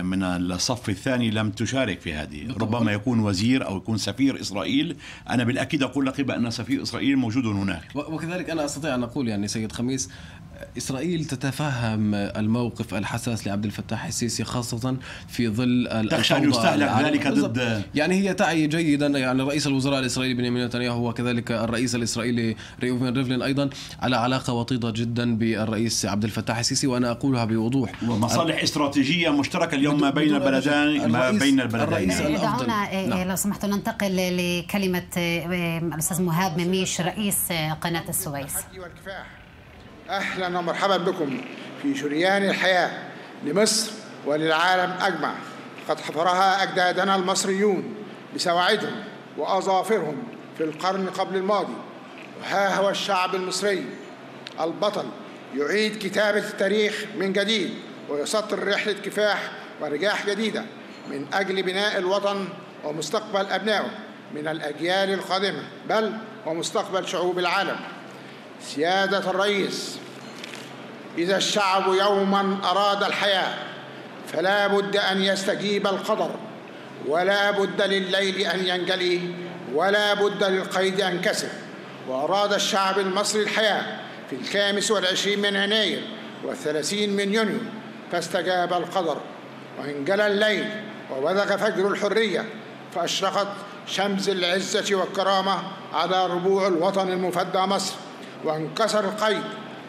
من الصف الثاني لم تشارك في هذه. ربما يكون وزير أو يكون سفير إسرائيل. أنا بالأكيد أقول لك بأن سفير إسرائيل موجود هناك. وكذلك أنا أستطيع أن أقول يعني سيد خميس إسرائيل تتفهم الموقف الحساس لعبد الفتاح السيسي خاصة في ظل تخشى أن يستهلك ذلك ضد يعني هي تعي جيدا يعني رئيس الوزراء الإسرائيلي بنيامين نتنياهو وكذلك الرئيس الإسرائيلي ريوفين ريفلين أيضا على علاقة وطيدة جدا بالرئيس عبد الفتاح السيسي وأنا أقولها بوضوح. ومصالح استراتيجية مشتركة اليوم ما بين البلدين ما بين البلدين يعني دعونا إيه، نعم. لو سمحتوا ننتقل لكلمة إيه، الأستاذ مهاب مميش رئيس قناة السويس. أهلا ومرحبا بكم في شريان الحياة لمصر وللعالم أجمع. قد حفرها أجدادنا المصريون بسواعدهم وأظافرهم في القرن قبل الماضي. وها هو الشعب المصري البطل يعيد كتابة التاريخ من جديد ويسطر رحلة كفاح ورجاح جديدة من أجل بناء الوطن ومستقبل أبنائه من الأجيال القادمة بل ومستقبل شعوب العالم. سيادة الرئيس. إذا الشعب يوما أراد الحياة فلا بد أن يستجيب القدر ولا بد لليل أن ينجلي ولا بد للقيد أن كسر وأراد الشعب المصري الحياة في الخامس والعشرين من يناير والثلاثين من يونيو فاستجاب القدر. وانجلى الليل وبلغ فجر الحرية فأشرقت شمس العزة والكرامة على ربوع الوطن المفدى مصر. وانكسر القيد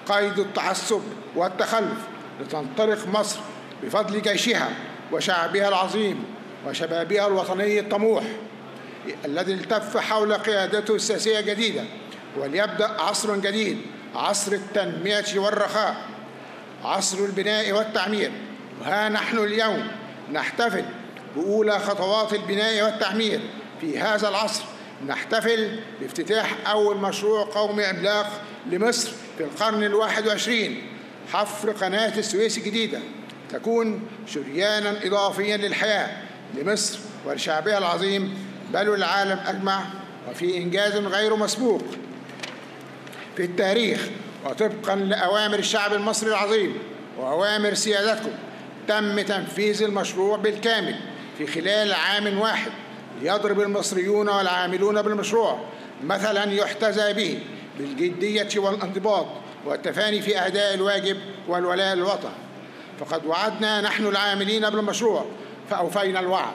قيد التعصب والتخلف لتنطلق مصر بفضل جيشها وشعبها العظيم وشبابها الوطني الطموح الذي التف حول قيادته السياسية الجديدة وليبدأ عصر جديد عصر التنمية والرخاء عصر البناء والتعمير. وها نحن اليوم نحتفل بأولى خطوات البناء والتعمير في هذا العصر. نحتفل بافتتاح أول مشروع قومي عملاق لمصر في القرن الواحد وعشرين. حفر قناة السويس الجديدة تكون شريانا إضافيا للحياة لمصر ولشعبها العظيم. بل والعالم أجمع وفي إنجاز غير مسبوق في التاريخ وطبقا لأوامر الشعب المصري العظيم وأوامر سيادتكم. تم تنفيذ المشروع بالكامل في خلال عام واحد. يضرب المصريون والعاملون بالمشروع مثلا يحتذى به بالجدية والانضباط والتفاني في أداء الواجب والولاء للوطن. فقد وعدنا نحن العاملين بالمشروع فأوفينا الوعد.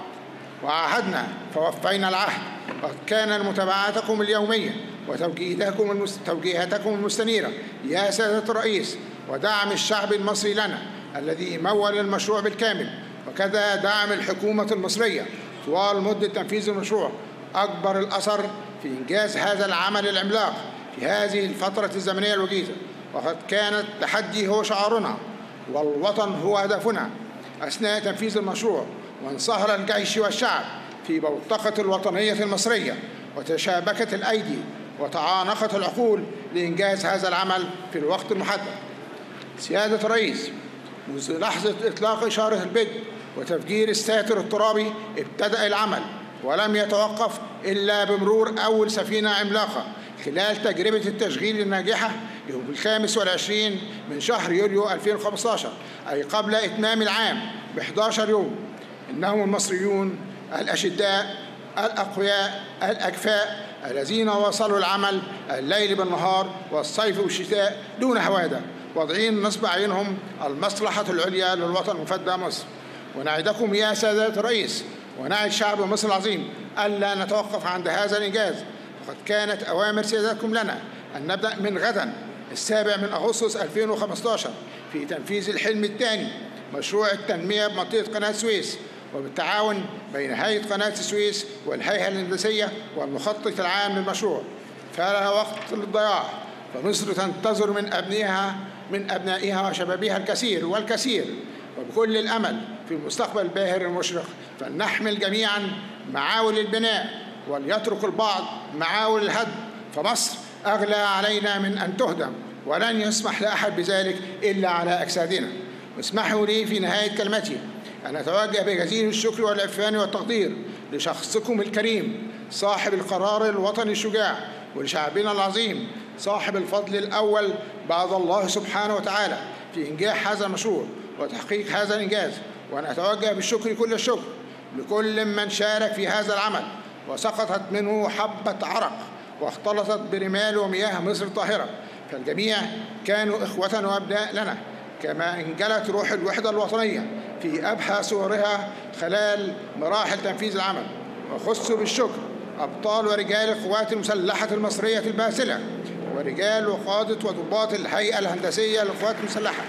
وعاهدنا فوفينا العهد. قد كان متابعتكم اليومية وتوجيهاتكم. توجيهاتكم المستنيرة. يا سيادة الرئيس ودعم الشعب المصري لنا الذي مول المشروع بالكامل وكذا دعم الحكومة المصرية. طوال مدة تنفيذ المشروع. أكبر الأثر في إنجاز هذا العمل العملاق في هذه الفترة الزمنية الوجيزة. وقد كان التحدي هو شعارنا والوطن هو هدفنا. أثناء تنفيذ المشروع وانصهر الجيش والشعب في بوتقة الوطنية المصرية وتشابكت الأيدي وتعانقت العقول لإنجاز هذا العمل في الوقت المحدد. سيادة الرئيس منذ لحظة إطلاق إشارة البدء وتفجير الساتر الترابي ابتدأ العمل ولم يتوقف إلا بمرور أول سفينة عملاقة خلال تجربة التشغيل الناجحة يوم الخامس والعشرين من شهر يوليو 2015 أي قبل إتمام العام ب 11 يوم. إنهم المصريون الأشداء الأقوياء الأكفاء الذين واصلوا العمل الليل بالنهار والصيف والشتاء دون هوادة واضعين نصب عينهم المصلحة العليا للوطن المفدى مصر. ونعدكم يا سادة الرئيس ونعد شعب مصر العظيم ألا نتوقف عند هذا الإنجاز. فقد كانت أوامر سيادتكم لنا أن نبدأ من غدا السابع من أغسطس 2015 في تنفيذ الحلم الثاني مشروع التنمية بمنطقة قناة السويس وبالتعاون بين هيئة قناة السويس والهيئة الهندسية والمخطط العام للمشروع. فلا وقت للضياع فمصر تنتظر من أبنائها من أبنائها وشبابها الكثير والكثير وبكل الأمل في المستقبل الباهر المشرق فلنحمل جميعا معاول البناء وليترك البعض معاول الهدم فمصر أغلى علينا من أن تهدم ولن يسمح لأحد بذلك إلا على أجسادنا. اسمحوا لي في نهاية كلمتي أن أتوجه بجزيل الشكر والعرفان والتقدير لشخصكم الكريم صاحب القرار الوطني الشجاع ولشعبنا العظيم صاحب الفضل الأول بعد الله سبحانه وتعالى في إنجاح هذا المشروع وتحقيق هذا الإنجاز. وأن أتوجه بالشكر كل الشكر لكل من شارك في هذا العمل. وسقطت منه حبة عرق واختلطت برمال ومياه مصر الطاهرة فالجميع كانوا إخوة وأبناء لنا كما انجلت روح الوحدة الوطنية في أبهى صورها خلال مراحل تنفيذ العمل. وخصوا بالشكر أبطال ورجال القوات المسلحة المصرية الباسلة ورجال وقادة وضباط الهيئة الهندسية للقوات المسلحة.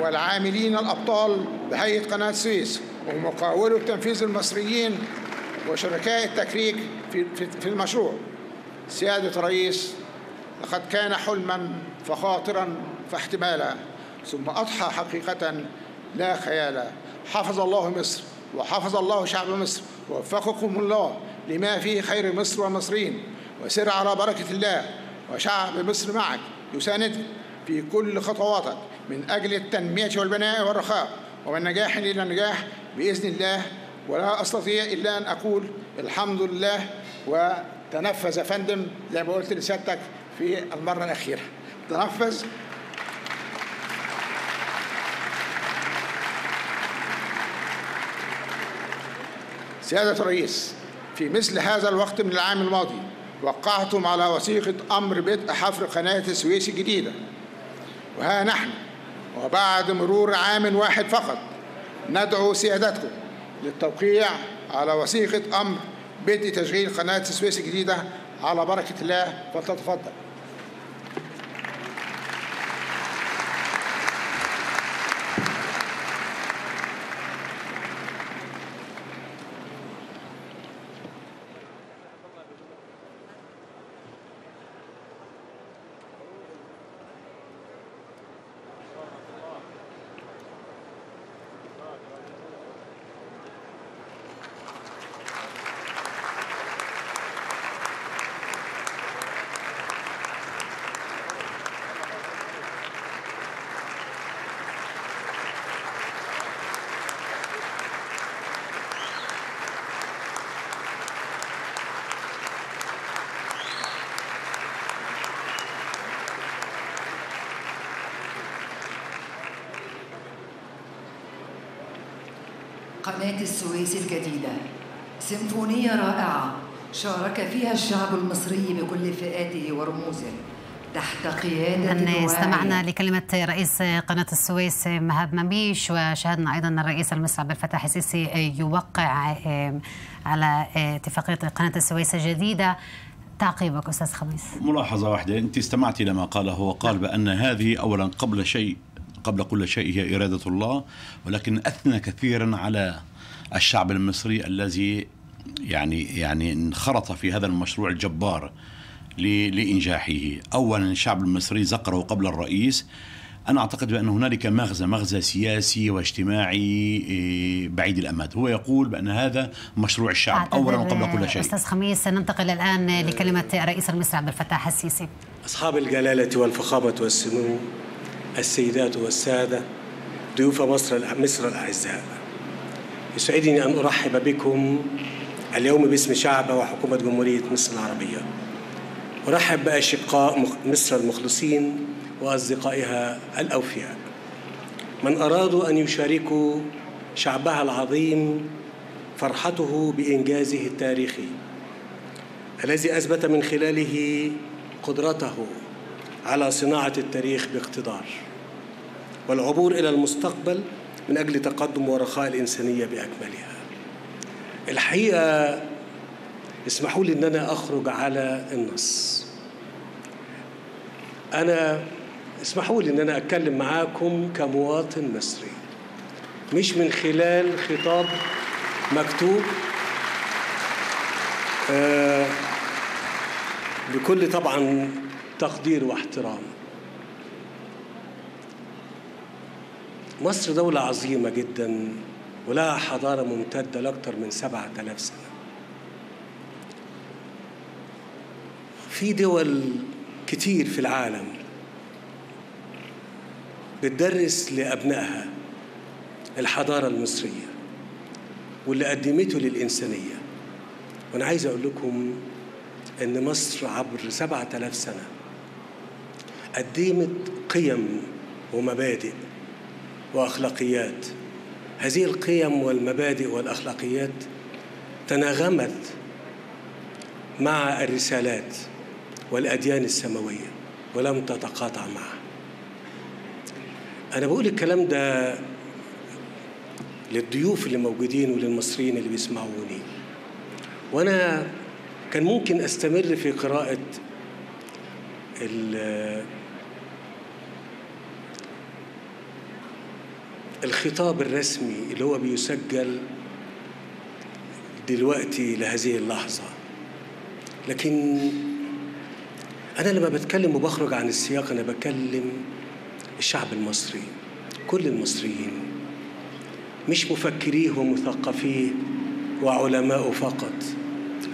والعاملين الأبطال بهيئة قناة السويس ومقاولو التنفيذ المصريين وشركاء التكريك في, المشروع. سيادة الرئيس لقد كان حلما فخاطرا فاحتمالا ثم أضحى حقيقة لا خيالا حفظ الله مصر وحفظ الله شعب مصر ووفقكم الله لما فيه خير مصر والمصريين وسر على بركة الله وشعب مصر معك. يساندك في كل خطواتك. من أجل التنمية والبناء والرخاء. ومن نجاح إلى نجاح بإذن الله ولا أستطيع إلا أن أقول الحمد لله. وتنفذ يا فندم زي ما قلت لسيادتك في المرة الأخيرة. تنفذ. سيادة الرئيس في مثل هذا الوقت من العام الماضي وقعتم على وثيقة أمر بدء حفر قناة السويس الجديدة. وها نحن وبعد مرور عام واحد فقط ندعو سيادتكم للتوقيع على وثيقة أمر بدء تشغيل قناة السويس الجديدة على بركة الله فلتتفضل. قناة السويس الجديدة. سيمفونية رائعة. شارك فيها الشعب المصري بكل فئاته ورموزه. تحت قيادة أن. استمعنا لكلمة رئيس قناة السويس مهاب مميش وشاهدنا أيضا الرئيس المصري عبد الفتاح السيسي يوقع على اتفاقية قناة السويس الجديدة. تعقيبك أستاذ خميس. ملاحظة واحدة أنت استمعتي لما قاله وقال بأن هذه أولا قبل شيء قبل كل شيء هي إرادة الله ولكن أثنى كثيرا على الشعب المصري الذي يعني يعني انخرط في هذا المشروع الجبار ل- لإنجاحه. أولا الشعب المصري ذكره قبل الرئيس. أنا أعتقد بأن هنالك مغزى مغزى سياسي واجتماعي إيه، بعيد الأمد. هو يقول بأن هذا مشروع الشعب أولا وقبل كل شيء. أستاذ خميس ننتقل الآن لكلمة رئيس المصري عبد الفتاح السيسي. أصحاب الجلالة والفخامة والسمو السيدات والسادة ضيوف مصر مصر الأعزاء. يسعدني أن أرحب بكم اليوم باسم شعب وحكومة جمهورية مصر العربية. أرحب بأشقاء مصر المخلصين وأصدقائها الأوفياء. من أرادوا أن يشاركوا شعبها العظيم فرحته بإنجازه التاريخي الذي أثبت من خلاله قدرته على صناعة التاريخ باقتدار والعبور إلى المستقبل من أجل تقدم ورخاء الإنسانية بأكملها. الحقيقة اسمحوا لي أن أنا أخرج على النص. أنا اسمحوا لي أن أنا أتكلم معاكم كمواطن مصري مش من خلال خطاب مكتوب. آه بكل طبعا تقدير واحترام. مصر دولة عظيمة جدا ولها حضارة ممتدة لأكثر من سبعة آلاف سنة. في دول كتير في العالم بتدرس لأبنائها الحضارة المصرية واللي قدمته للإنسانية. وأنا عايز أقول لكم إن مصر عبر سبعة آلاف سنة قدمت قيم ومبادئ وأخلاقيات. هذه القيم والمبادئ والأخلاقيات تناغمت مع الرسالات والأديان السماوية ولم تتقاطع معها. أنا بقول الكلام ده للضيوف اللي موجودين وللمصريين اللي بيسمعوني. وأنا كان ممكن أستمر في قراءة الخطاب الرسمي اللي هو بيسجل دلوقتي لهذه اللحظة. لكن أنا لما بتكلم وبخرج عن السياق أنا بكلم الشعب المصري كل المصريين مش مفكريه ومثقفيه وعلماء فقط.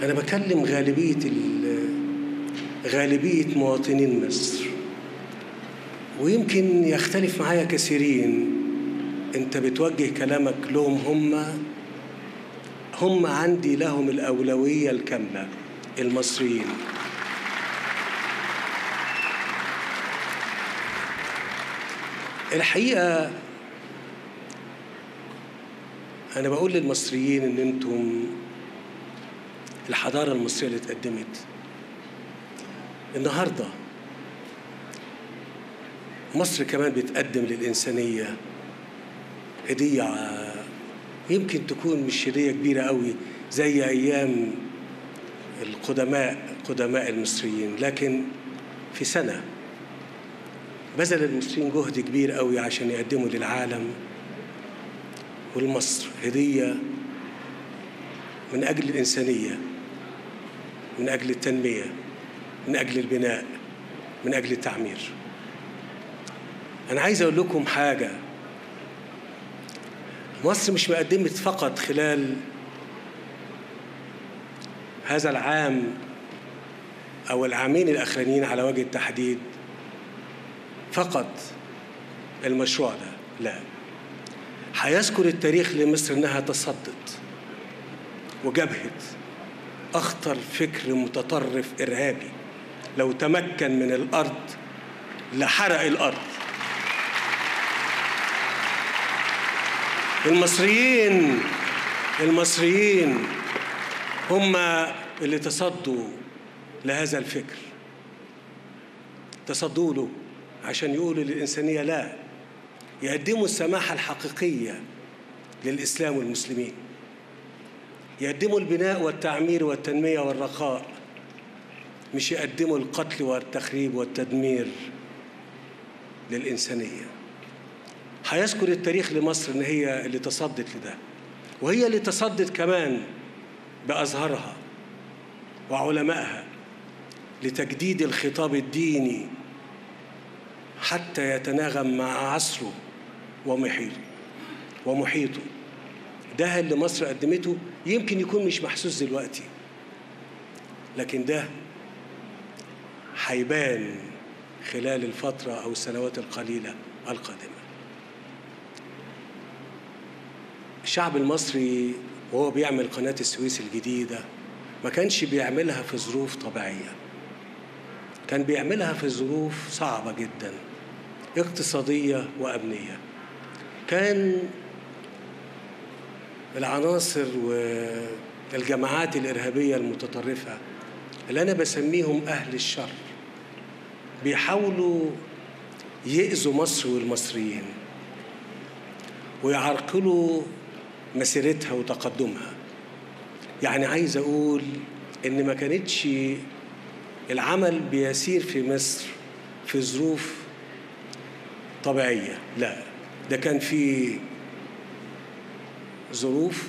أنا بكلم غالبية غالبية مواطنين مصر. ويمكن يختلف معايا كثيرين انت بتوجه كلامك لهم هم هم عندي لهم الأولوية الكاملة المصريين. الحقيقة أنا بقول للمصريين إن أنتم الحضارة المصرية اللي اتقدمت. النهارده مصر كمان بتقدم للإنسانية هدية. يمكن تكون مش هدية كبيرة قوي زي أيام القدماء قدماء المصريين لكن في سنة بذل المصريين جهد كبير قوي عشان يقدموا للعالم ولمصر. هدية من أجل الإنسانية من أجل التنمية من أجل البناء من أجل التعمير. أنا عايز أقول لكم حاجة. مصر مش مقدمت فقط خلال هذا العام أو العامين الأخرانيين على وجه التحديد فقط المشروع ده لا. هيذكر التاريخ لمصر إنها تصدت وجبهت أخطر فكر متطرف إرهابي لو تمكن من الأرض لحرق الأرض. المصريين المصريين هم اللي تصدوا لهذا الفكر. تصدوا له عشان يقولوا للإنسانية لا يقدموا السماحة الحقيقية للإسلام والمسلمين. يقدموا البناء والتعمير والتنمية والرخاء مش يقدموا القتل والتخريب والتدمير للإنسانية. هيذكر التاريخ لمصر إن هي اللي تصدت لده. وهي اللي تصدت كمان بأزهرها وعلمائها لتجديد الخطاب الديني حتى يتناغم مع عصره ومحيطه ومحيطه. ده اللي مصر قدمته يمكن يكون مش محسوس دلوقتي لكن ده هيبان خلال الفترة أو السنوات القليلة القادمة. الشعب المصري وهو بيعمل قناة السويس الجديدة ما كانش بيعملها في ظروف طبيعية. كان بيعملها في ظروف صعبة جدا اقتصادية وأمنية. كان العناصر والجماعات الإرهابية المتطرفة اللي أنا بسميهم أهل الشر بيحاولوا يأذوا مصر والمصريين ويعرقلوا مسيرتها وتقدمها. يعني عايز أقول إن ما كانتش العمل بيسير في مصر في ظروف طبيعية لا ده كان في ظروف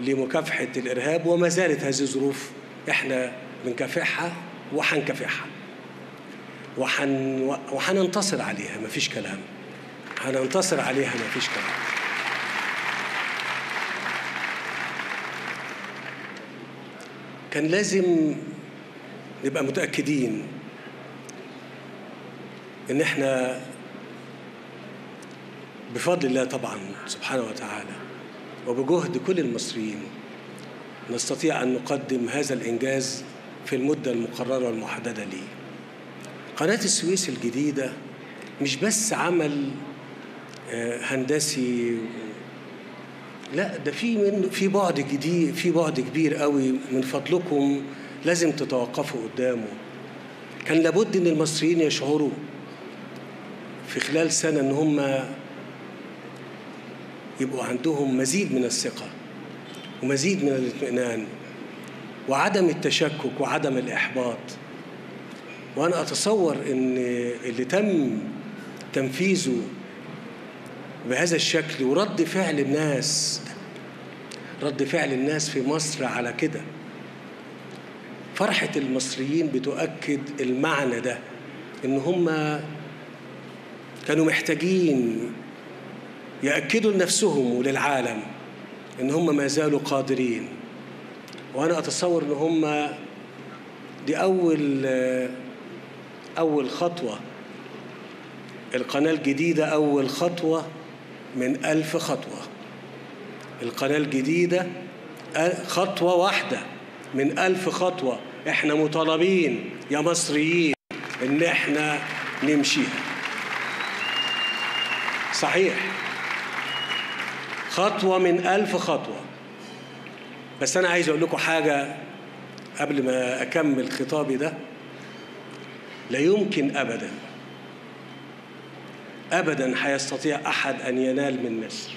لمكافحة الإرهاب وما زالت هذه الظروف إحنا بنكافحها وحنكافحها. وحن وحننتصر عليها مفيش كلام. هننتصر عليها مفيش كلام. كان لازم نبقى متأكدين إن إحنا بفضل الله طبعا سبحانه وتعالى وبجهد كل المصريين نستطيع أن نقدم هذا الإنجاز في المدة المقررة والمحددة ليه قناة السويس الجديدة مش بس عمل هندسي لا ده في من في بعد جديد في بعد كبير قوي من فضلكم لازم تتوقفوا قدامه. كان لابد إن المصريين يشعروا في خلال سنة إن هم يبقوا عندهم مزيد من الثقة ومزيد من الاطمئنان وعدم التشكك وعدم الإحباط. وأنا أتصور إن اللي تم تنفيذه بهذا الشكل ورد فعل الناس رد فعل الناس في مصر على كده. فرحة المصريين بتؤكد المعنى ده إن هم كانوا محتاجين يأكدوا لنفسهم وللعالم إن هم ما زالوا قادرين. وأنا أتصور إن هم دي أول أول خطوة القناة الجديدة أول خطوة من ألف خطوة. القناة الجديدة خطوة واحدة. من ألف خطوة. إحنا مطالبين يا مصريين إن إحنا نمشيها. صحيح. خطوة من ألف خطوة. بس أنا عايز أقول لكم حاجة قبل ما أكمل خطابي ده. لا يمكن أبدا أبدا هيستطيع أحد أن ينال من مصر.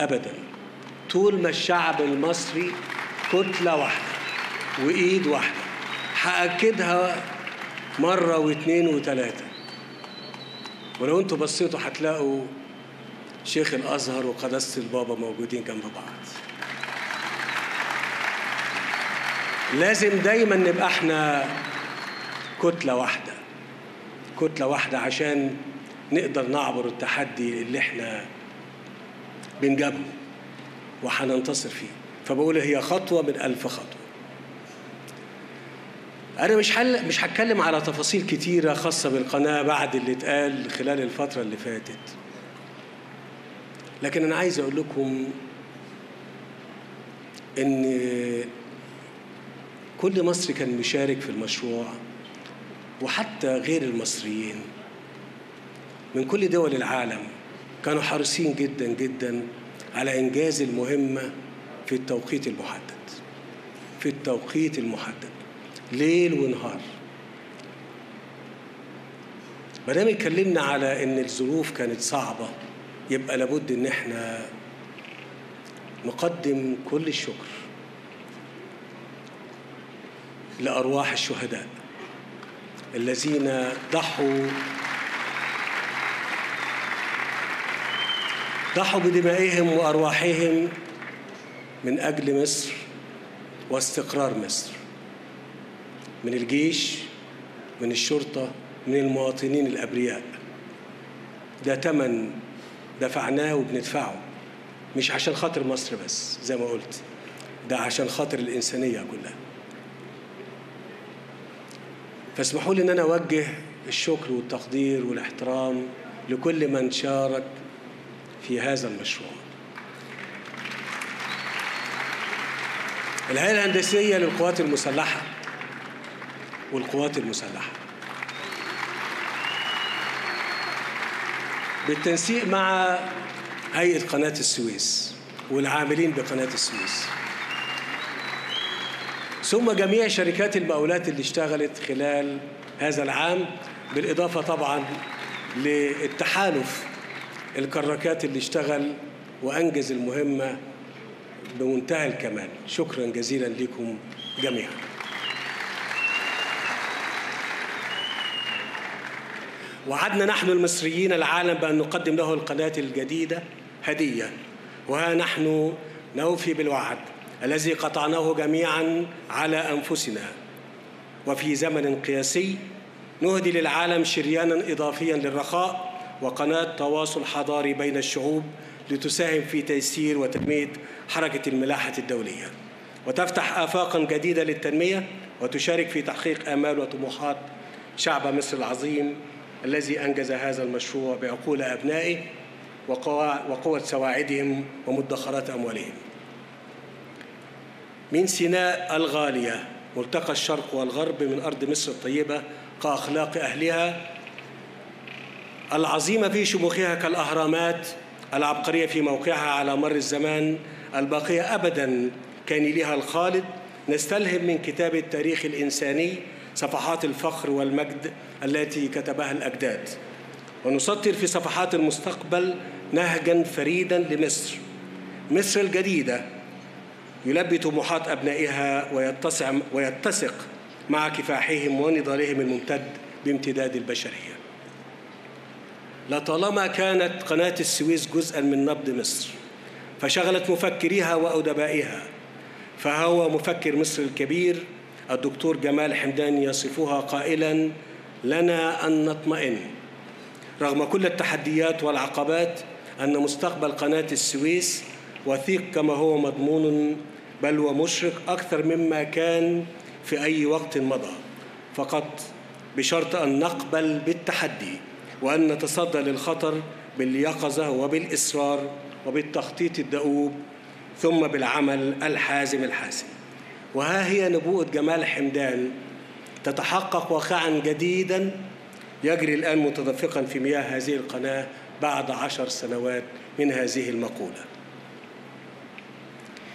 أبدا. طول ما الشعب المصري كتلة واحدة وإيد واحدة هأكدها مرة واثنين وثلاثة. ولو أنتوا بصيتوا هتلاقوا شيخ الأزهر وقداسة البابا موجودين جنب بعض. لازم دايما نبقى إحنا كتلة واحدة. كتلة واحدة عشان نقدر نعبر التحدي اللي إحنا بنجابه وهننتصر فيه. فبقول هي خطوة من ألف خطوة. أنا مش حل مش هتكلم على تفاصيل كتيرة خاصة بالقناة بعد اللي اتقال خلال الفترة اللي فاتت. لكن أنا عايز أقول لكم إن كل مصري كان مشارك في المشروع. وحتى غير المصريين. من كل دول العالم كانوا حريصين جدا جدا على إنجاز المهمة في التوقيت المحدد. في التوقيت المحدد. ليل ونهار. ما دام اتكلمنا على إن الظروف كانت صعبة يبقى لابد إن إحنا نقدم كل الشكر لأرواح الشهداء. الذين ضحوا ضحوا بدمائهم وأرواحهم من أجل مصر واستقرار مصر. من الجيش من الشرطة من المواطنين الأبرياء. ده تمن دفعناه وبندفعه مش عشان خاطر مصر بس زي ما قلت ده عشان خاطر الإنسانية كلها. فاسمحوا لي إن أنا أوجه الشكر والتقدير والاحترام لكل من شارك في هذا المشروع. الهيئة الهندسية للقوات المسلحة والقوات المسلحة. بالتنسيق مع هيئة قناة السويس والعاملين بقناة السويس. ثم جميع شركات المقاولات اللي اشتغلت خلال هذا العام بالإضافة طبعا للتحالف الكراكات اللي اشتغل وأنجز المهمة بمنتهى الكمال. شكرا جزيلا لكم جميعا. وعدنا نحن المصريين العالم بأن نقدم له القناة الجديدة هدية وها نحن نوفي بالوعد. الذي قطعناه جميعا على أنفسنا. وفي زمن قياسي نهدي للعالم شريانا إضافيا للرخاء وقناة تواصل حضاري بين الشعوب لتساهم في تيسير وتنمية حركة الملاحة الدولية. وتفتح آفاقا جديدة للتنمية وتشارك في تحقيق آمال وطموحات شعب مصر العظيم الذي أنجز هذا المشروع بعقول أبنائه وقوة سواعدهم ومدخرات أموالهم. من سيناء الغالية ملتقى الشرق والغرب من أرض مصر الطيبة كأخلاق أهلها. العظيمة في شموخها كالأهرامات العبقرية في موقعها على مر الزمان. الباقية أبدا كان لها الخالد. نستلهم من كتاب التاريخ الإنساني صفحات الفخر والمجد التي كتبها الأجداد. ونسطر في صفحات المستقبل نهجا فريدا لمصر. مصر الجديدة يلبي طموحات أبنائها ويتسع ويتسق مع كفاحهم ونضالهم الممتد بامتداد البشرية. لطالما كانت قناة السويس جزءا من نبض مصر فشغلت مفكريها وأدبائها فهو مفكر مصر الكبير الدكتور جمال حمدان يصفها قائلا لنا أن نطمئن. رغم كل التحديات والعقبات أن مستقبل قناة السويس وثيق كما هو مضمون بل ومشرق أكثر مما كان في أي وقت مضى. فقط بشرط أن نقبل بالتحدي وأن نتصدى للخطر باليقظة وبالإصرار وبالتخطيط الدؤوب ثم بالعمل الحازم الحاسم. وها هي نبوءة جمال حمدان تتحقق واقعا جديدا يجري الآن متدفقا في مياه هذه القناة بعد عشر سنوات من هذه المقولة.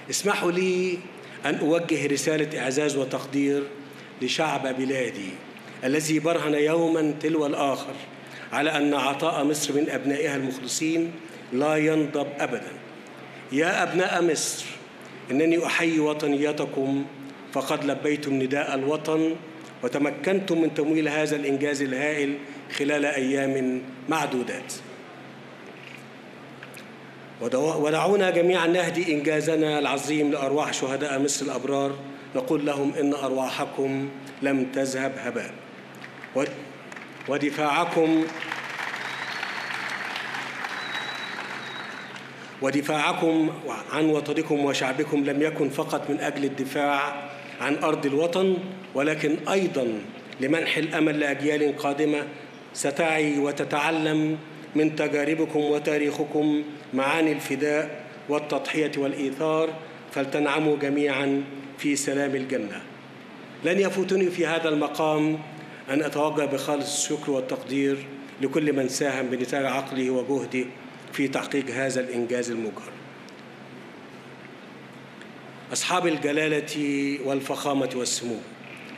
اسمحوا لي أن أوجه رسالة إعزاز وتقدير لشعب بلادي الذي برهن يوما تلو الآخر على أن عطاء مصر من أبنائها المخلصين لا ينضب أبدا. يا أبناء مصر إنني أحيي وطنيتكم فقد لبيتم نداء الوطن وتمكنتم من تمويل هذا الإنجاز الهائل خلال أيام معدودات. ودعونا جميعا نهدي إنجازنا العظيم لأرواح شهداء مصر الأبرار. نقول لهم إن أرواحكم لم تذهب هباء. ودفاعكم ودفاعكم عن وطنكم وشعبكم لم يكن فقط من أجل الدفاع عن أرض الوطن ولكن أيضا لمنح الأمل لأجيال قادمة. ستعي وتتعلم من تجاربكم وتاريخكم. معاني الفداء والتضحية والإيثار فلتنعموا جميعا في سلام الجنة. لن يفوتني في هذا المقام أن اتوجه بخالص الشكر والتقدير لكل من ساهم بنتاج عقله وجهده في تحقيق هذا الإنجاز المجهر. أصحاب الجلالة والفخامة والسمو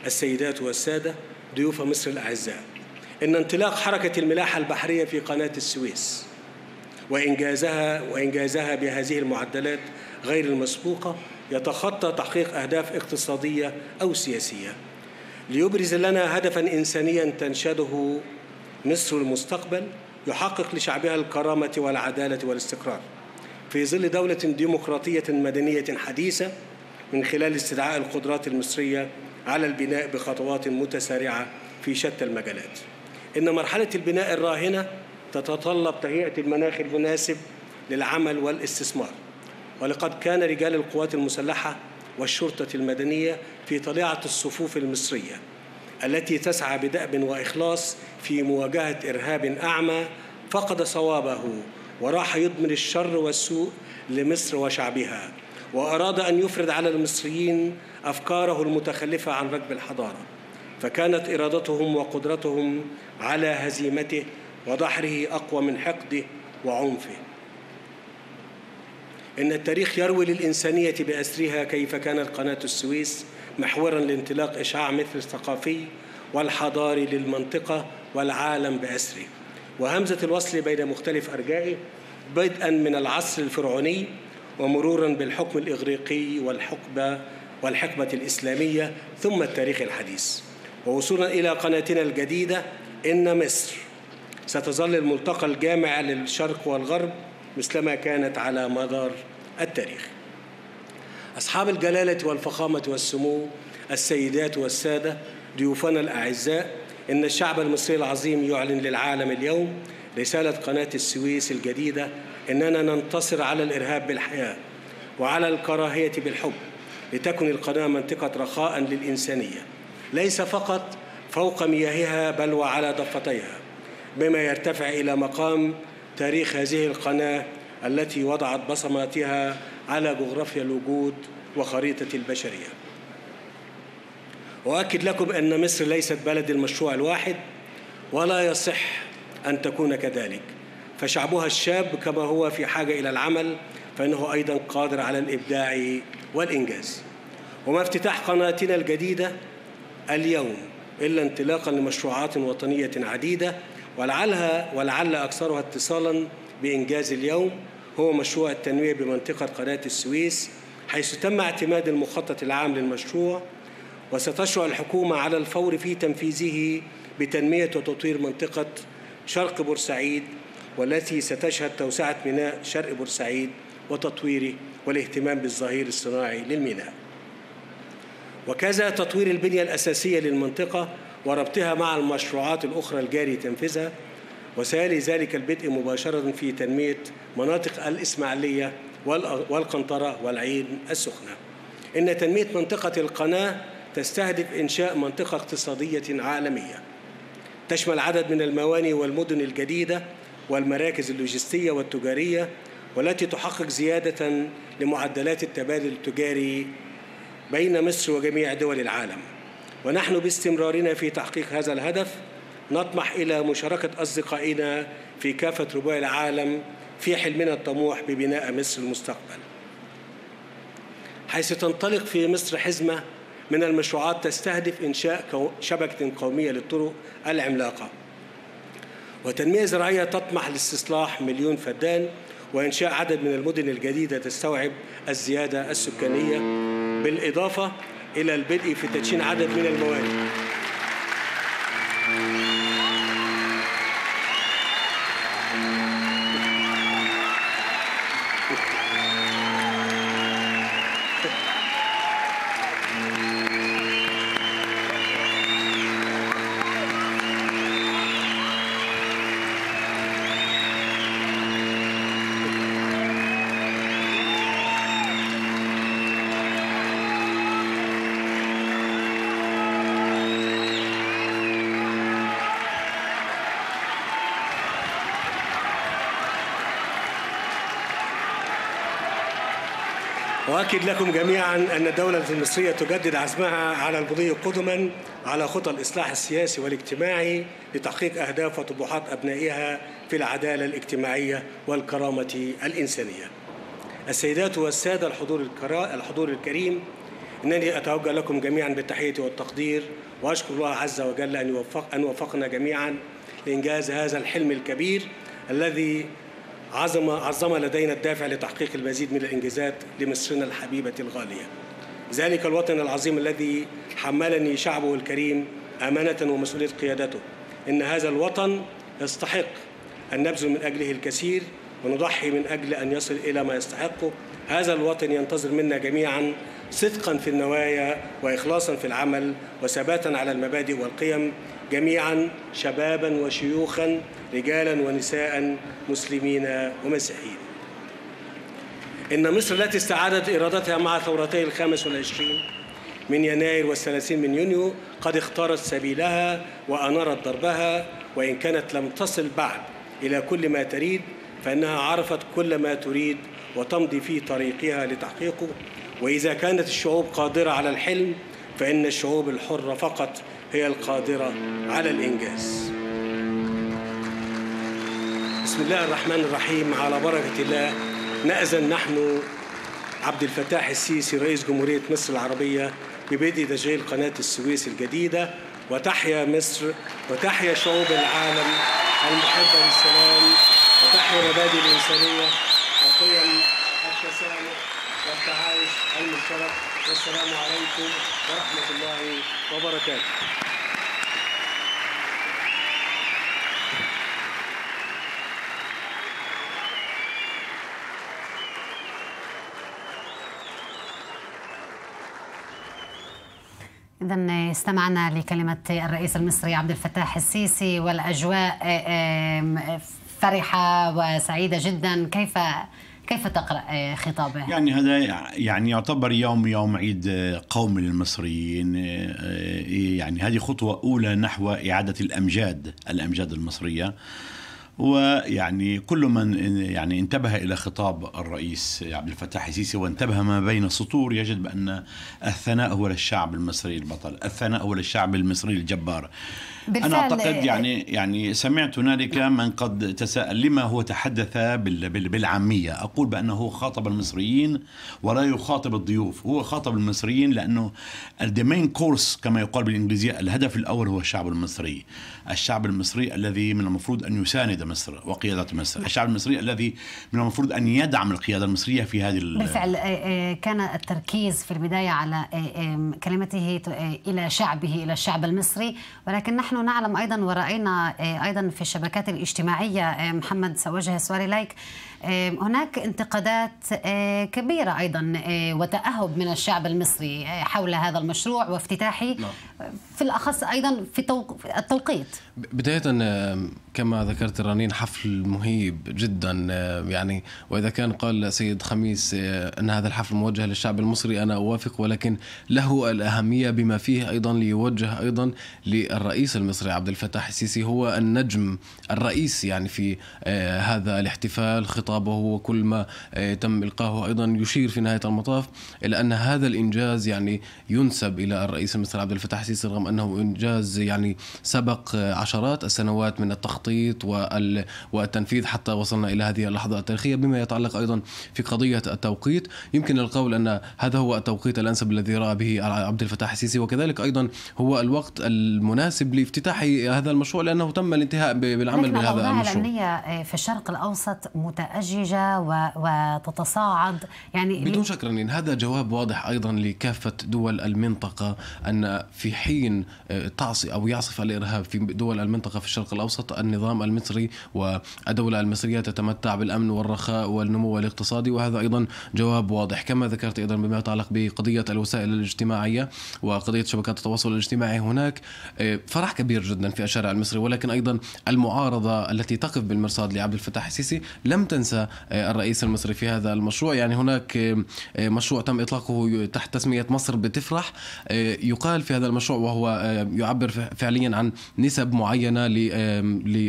السيدات والسادة ضيوف مصر الأعزاء إن انطلاق حركة الملاحة البحرية في قناة السويس وإنجازها وإنجازها بهذه المعدلات غير المسبوقة يتخطى تحقيق أهداف اقتصادية أو سياسية. ليبرز لنا هدفا إنسانيا تنشده مصر المستقبل يحقق لشعبها الكرامة والعدالة والاستقرار. في ظل دولة ديمقراطية مدنية حديثة من خلال استدعاء القدرات المصرية على البناء بخطوات متسارعة في شتى المجالات. إن مرحلة البناء الراهنة تتطلب تهيئة المناخ المناسب للعمل والاستثمار. ولقد كان رجال القوات المسلحة والشرطة المدنية في طليعة الصفوف المصرية التي تسعى بدأب وإخلاص في مواجهة إرهاب أعمى فقد صوابه وراح يضمن الشر والسوء لمصر وشعبها وأراد أن يفرض على المصريين أفكاره المتخلفة عن ركب الحضارة. فكانت إرادتهم وقدرتهم على هزيمته ودحره أقوى من حقده وعنفه. إن التاريخ يروي للإنسانية بأسرها كيف كانت قناة السويس محورا لانطلاق إشعاع مثل الثقافي والحضاري للمنطقة والعالم بأسره. وهمزة الوصل بين مختلف أرجائه بدءا من العصر الفرعوني ومرورا بالحكم الإغريقي والحقبة والحقبة الإسلامية ثم التاريخ الحديث. ووصولا إلى قناتنا الجديدة إن مصر. ستظل الملتقى الجامع للشرق والغرب مثلما كانت على مدار التاريخ. أصحاب الجلالة والفخامة والسمو السيدات والسادة ضيوفنا الأعزاء إن الشعب المصري العظيم يعلن للعالم اليوم رسالة قناة السويس الجديدة إننا ننتصر على الإرهاب بالحياة وعلى الكراهية بالحب لتكن القناة منطقة رخاء للإنسانية ليس فقط فوق مياهها بل وعلى ضفتيها بما يرتفع إلى مقام تاريخ هذه القناة التي وضعت بصماتها على جغرافيا الوجود وخريطة البشرية. وأكد لكم أن مصر ليست بلد المشروع الواحد ولا يصح أن تكون كذلك. فشعبها الشاب كما هو في حاجة إلى العمل فإنه أيضا قادر على الإبداع والإنجاز. وما افتتاح قناتنا الجديدة اليوم إلا انطلاقا لمشروعات وطنية عديدة ولعلها ولعل أكثرها اتصالا بإنجاز اليوم هو مشروع التنمية بمنطقة قناة السويس حيث تم اعتماد المخطط العام للمشروع وستشرع الحكومة على الفور في تنفيذه بتنمية وتطوير منطقة شرق بورسعيد والتي ستشهد توسعة ميناء شرق بورسعيد وتطويره والاهتمام بالظهير الصناعي للميناء. وكذا تطوير البنية الأساسية للمنطقة وربطها مع المشروعات الأخرى الجاري تنفيذها وسيلي ذلك البدء مباشرة في تنمية مناطق الإسماعيلية والقنطرة والعين السخنة. إن تنمية منطقة القناة تستهدف إنشاء منطقة اقتصادية عالمية. تشمل عدد من المواني والمدن الجديدة والمراكز اللوجستية والتجارية والتي تحقق زيادة لمعدلات التبادل التجاري بين مصر وجميع دول العالم. ونحن باستمرارنا في تحقيق هذا الهدف نطمح إلى مشاركة أصدقائنا في كافة ربوع العالم في حلمنا الطموح ببناء مصر المستقبل. حيث تنطلق في مصر حزمة من المشروعات تستهدف إنشاء شبكة قومية للطرق العملاقة. وتنمية زراعية تطمح لاستصلاح مليون فدان وإنشاء عدد من المدن الجديدة تستوعب الزيادة السكانية بالإضافة إلى البدء في تدشين عدد من الموانئ وأكد لكم جميعا أن الدولة المصرية تجدد عزمها على المضي قدما على خطى الإصلاح السياسي والاجتماعي لتحقيق أهداف وطموحات أبنائها في العدالة الاجتماعية والكرامة الإنسانية. السيدات والسادة الحضور الحضور الكريم إنني أتوجه لكم جميعا بالتحية والتقدير وأشكر الله عز وجل أن يوفق أن وفقنا جميعا لإنجاز هذا الحلم الكبير الذي عظم عظم لدينا الدافع لتحقيق المزيد من الإنجازات لمصرنا الحبيبة الغالية. ذلك الوطن العظيم الذي حملني شعبه الكريم أمانة ومسؤولية قيادته. إن هذا الوطن يستحق أن نبذل من أجله الكثير ونضحي من أجل أن يصل إلى ما يستحقه. هذا الوطن ينتظر منا جميعا صدقا في النوايا واخلاصا في العمل وثباتا على المبادئ والقيم جميعا شبابا وشيوخا رجالا ونساء مسلمين ومسيحيين. إن مصر التي استعادت إرادتها مع ثورتي الخامس والعشرين من يناير والثلاثين من يونيو قد اختارت سبيلها وأنارت دربها وإن كانت لم تصل بعد إلى كل ما تريد فإنها عرفت كل ما تريد وتمضي في طريقها لتحقيقه. وإذا كانت الشعوب قادرة على الحلم فإن الشعوب الحرة فقط هي القادرة على الإنجاز. بسم الله الرحمن الرحيم. على بركة الله نأذن نحن عبد الفتاح السيسي رئيس جمهورية مصر العربية ببدء تشغيل قناة السويس الجديدة. وتحيا مصر وتحيا شعوب العالم المحبة للسلام وتحيا مبادئ الإنسانية وقيم التسامح والتعايش المشترك والسلام عليكم ورحمة الله وبركاته. إذا استمعنا لكلمة الرئيس المصري عبد الفتاح السيسي والأجواء فرحة وسعيدة جدا. كيف كيف تقرأ خطابه؟ يعني هذا يعني يعتبر يوم يوم عيد قومي للمصريين يعني هذه خطوة أولى نحو إعادة الأمجاد الأمجاد المصرية ويعني كل من يعني انتبه إلى خطاب الرئيس عبد الفتاح السيسي وانتبه ما بين السطور يجد بأن الثناء هو للشعب المصري البطل، الثناء هو للشعب المصري الجبار. بالفعل أنا اعتقد يعني يعني سمعت هنالك من قد تساءل لما هو تحدث بالعامية، أقول بأنه خاطب المصريين ولا يخاطب الضيوف، هو خاطب المصريين لأنه الديمين كورس كما يقال بالإنجليزية الهدف الأول هو الشعب المصري، الشعب المصري الذي من المفروض أن يساند مصر وقيادة مصر، الشعب المصري الذي من المفروض أن يدعم القيادة المصرية في هذه بالفعل كان التركيز في البداية على كلمته إلى شعبه إلى الشعب المصري. ولكن نحن نحن نعلم أيضا ورأينا أيضا في الشبكات الاجتماعية محمد سوجه سؤالي لك. هناك انتقادات كبيرة أيضا وتأهب من الشعب المصري حول هذا المشروع وافتتاحه في الأخص أيضا في التوقيت بدايه كما ذكرت رنين حفل مهيب جدا يعني وإذا كان قال سيد خميس أن هذا الحفل موجه للشعب المصري أنا أوافق ولكن له الأهمية بما فيه أيضا ليوجه أيضا للرئيس المصري عبد الفتاح السيسي هو النجم الرئيس يعني في هذا الاحتفال خطابه وكل ما تم القاه أيضا يشير في نهاية المطاف إلى أن هذا الإنجاز يعني ينسب إلى الرئيس المصري عبد الفتاح السيسي رغم أنه إنجاز يعني سبق عشرات السنوات من التخطيط والتنفيذ حتى وصلنا إلى هذه اللحظة التاريخية بما يتعلق أيضا في قضية التوقيت. يمكن القول أن هذا هو التوقيت الأنسب الذي رأى به عبد الفتاح السيسي وكذلك أيضا هو الوقت المناسب لافتتاح هذا المشروع لأنه تم الانتهاء بالعمل بهذا المشروع. الامنيه في الشرق الأوسط متاججه وتتصاعد يعني بدون شك رنين هذا جواب واضح أيضا لكافة دول المنطقة أن في حين تعصي أو يعصف الإرهاب في دول المنطقة في الشرق الأوسط ان النظام المصري والدولة المصرية تتمتع بالأمن والرخاء والنمو الاقتصادي وهذا أيضا جواب واضح. كما ذكرت أيضا بما يتعلق بقضية الوسائل الاجتماعية وقضية شبكات التواصل الاجتماعي هناك آه، فرح كبير جدا في الشارع المصري ولكن أيضا المعارضة التي تقف بالمرصاد لعبد الفتاح السيسي لم تنسى آه، الرئيس المصري في هذا المشروع. يعني هناك آه، مشروع تم إطلاقه تحت تسمية مصر بتفرح. يقال في هذا المشروع وهو يعبر فعليا عن نسب معينة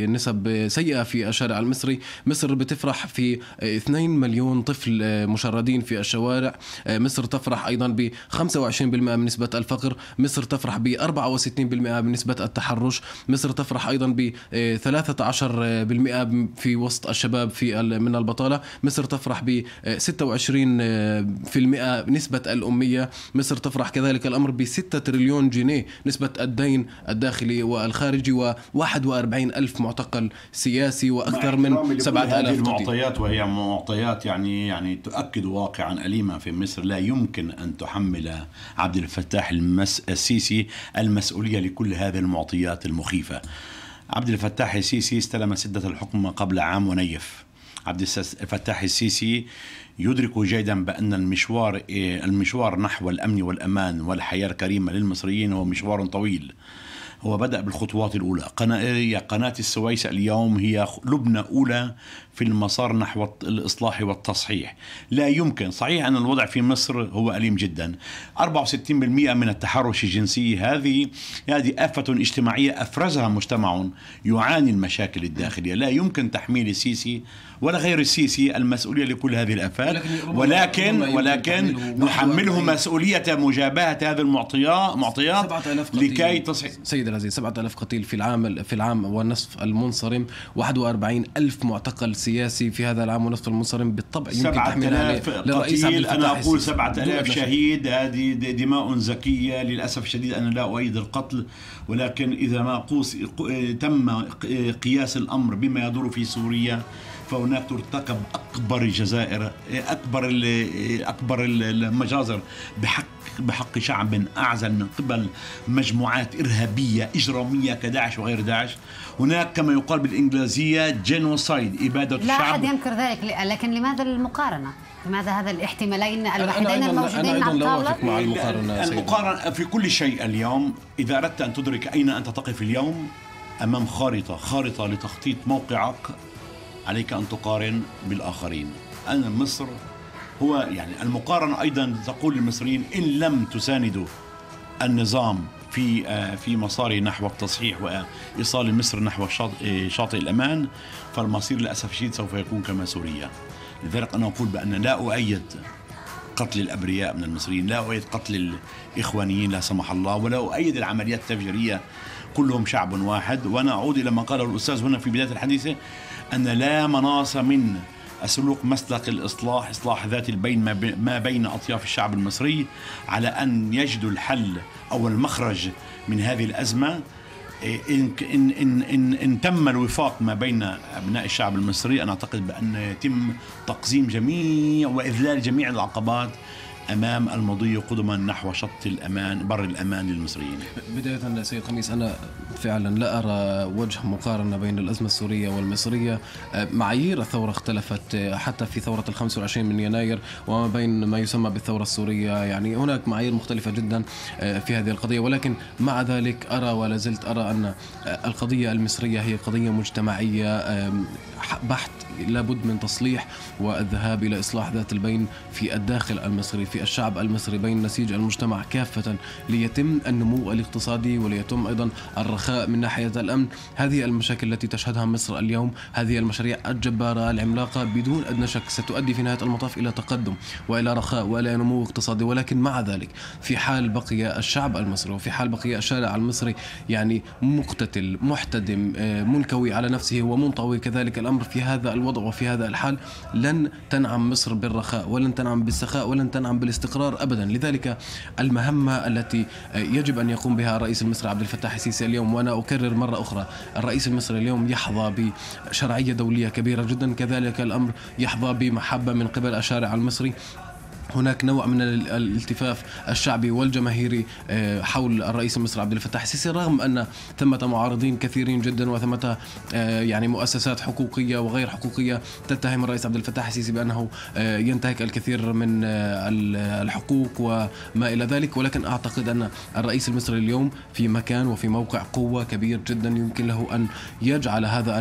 نسب سيئة في الشارع المصري. مصر بتفرح في 2 مليون طفل مشردين في الشوارع. مصر تفرح أيضا ب 25% من نسبة الفقر. مصر تفرح ب 64% من نسبة التحرش. مصر تفرح أيضا ب 13% في وسط الشباب في من البطالة مصر تفرح ب 26% نسبة الأمية مصر تفرح كذلك الأمر ب 6 تريليون جنيه نسبة الدين الداخلي والخارجي و 41 ألف معتقل سياسي وأكثر من 7000 هذه المعطيات وهي معطيات يعني يعني تؤكد واقعا اليما في مصر لا يمكن أن تحمل عبد الفتاح المس السيسي المسؤولية لكل هذه المعطيات المخيفة. عبد الفتاح السيسي استلم سدة الحكم قبل عام ونيف. عبد الفتاح السيسي يدرك جيدا بأن المشوار المشوار نحو الأمن والأمان والحياة الكريمة للمصريين هو مشوار طويل. هو بدأ بالخطوات الأولى. قناة, قناة السويس اليوم هي لبنة أولى في المسار نحو الإصلاح والتصحيح. لا يمكن. صحيح أن الوضع في مصر هو أليم جدا. 64% من التحرش الجنسي هذه هذه آفة اجتماعية أفرزها مجتمع يعاني المشاكل الداخلية. لا يمكن تحميل السيسي ولا غير السيسي المسؤولية لكل هذه الآفات. ولكن ولكن نحمله مسؤولية مجابهة هذه المعطيات معطيات لكي تصحيح. سيد العزيز 7000 قتيل في العام في العام والنصف المنصرم 41 ألف معتقل سياسي في هذا العام ونصف المنصرم بالطبع يمكن تحملها للرئيس عبد الفتاح أنا أقول 7000 شهيد هذه دماء زكية للأسف الشديد أنا لا أؤيد القتل ولكن إذا ما قوس تم قياس الأمر بما يدور في سوريا فهناك ترتكب أكبر الجزائر أكبر أكبر المجازر بحق بحق شعب أعزل من قبل مجموعات إرهابية إجرامية كداعش وغير داعش هناك كما يقال بالإنجليزية جينوسايد إبادة لا الشعب لا أحد ينكر ذلك لكن لماذا المقارنه؟ لماذا هذا الاحتمالين الوحيدين الموجودين على الطاوله؟ مع المقارنة المقارنة في كل شيء اليوم إذا أردت أن تدرك أين أنت تقف اليوم أمام خارطة خارطة لتخطيط موقعك عليك أن تقارن بالآخرين. أن مصر هو يعني المقارنة أيضا تقول للمصريين إن لم تساندوا النظام في في مساره نحو التصحيح وإيصال مصر نحو شاطئ الأمان فالمصير للأسف الشديد سوف يكون كما سوريا. لذلك أنا أقول بأن لا أؤيد قتل الأبرياء من المصريين لا أؤيد قتل الإخوانيين لا سمح الله ولا أؤيد العمليات التفجيرية كلهم شعب واحد. وأنا أعود إلى ما قاله الأستاذ هنا في بداية الحديث أن لا مناص من سلوك مسلك الإصلاح إصلاح ذات البين ما بين أطياف الشعب المصري على أن يجدوا الحل أو المخرج من هذه الأزمة. إن, إن, إن, إن, إن تم الوفاق ما بين أبناء الشعب المصري أنا أعتقد بأن يتم تقزيم جميع وإذلال جميع العقبات أمام المضي قدما نحو شط الأمان بر الأمان للمصريين. بداية سيد خميس أنا فعلا لا أرى وجه مقارنة بين الأزمة السورية والمصرية، معايير الثورة اختلفت حتى في ثورة ال 25 من يناير وما بين ما يسمى بالثورة السورية، يعني هناك معايير مختلفة جدا في هذه القضية. ولكن مع ذلك أرى ولا زلت أرى أن القضية المصرية هي قضية مجتمعية بحت لابد من تصليح والذهاب إلى إصلاح ذات البين في الداخل المصري في الشعب المصري بين نسيج المجتمع كافة ليتم النمو الاقتصادي وليتم أيضا الرخاء من ناحية الأمن. هذه المشاكل التي تشهدها مصر اليوم هذه المشاريع الجبارة العملاقة بدون أدنى شك ستؤدي في نهاية المطاف إلى تقدم وإلى رخاء وإلى نمو اقتصادي. ولكن مع ذلك في حال بقي الشعب المصري وفي حال بقي الشارع المصري يعني مقتتل محتدم منكوي على نفسه ومنطوي كذلك الأمر. في هذا الوضع وفي هذا الحال لن تنعم مصر بالرخاء ولن تنعم بالسخاء ولن تنعم بالاستقرار ابدا. لذلك المهمة التي يجب أن يقوم بها الرئيس المصري عبد الفتاح السيسي اليوم وأنا أكرر مرة أخرى الرئيس المصري اليوم يحظى بشرعية دولية كبيرة جدا. كذلك الأمر يحظى بمحبة من قبل الشارع المصري هناك نوع من الالتفاف الشعبي والجماهيري آه، حول الرئيس المصري عبد الفتاح السيسي رغم أن ثمة معارضين كثيرين جدا وثمة آه، يعني مؤسسات حقوقية وغير حقوقية تتهم الرئيس عبد الفتاح السيسي بأنه آه، ينتهك الكثير من الحقوق وما إلى ذلك. ولكن أعتقد أن الرئيس المصري اليوم في مكان وفي موقع قوة كبير جدا يمكن له أن يجعل هذا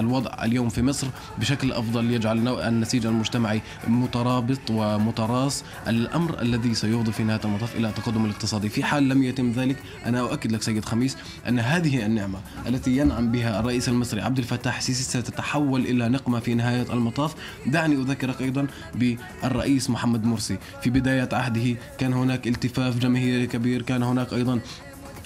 الوضع اليوم في مصر بشكل أفضل يجعل النسيج المجتمعي مترابط ومترابط. راس الأمر الذي سيفضي في نهاية المطاف إلى التقدم الاقتصادي، في حال لم يتم ذلك أنا أؤكد لك سيد خميس أن هذه النعمة التي ينعم بها الرئيس المصري عبد الفتاح السيسي ستتحول إلى نقمة في نهاية المطاف، دعني أذكرك أيضا بالرئيس محمد مرسي، في بداية عهده كان هناك التفاف جماهيري كبير، كان هناك أيضا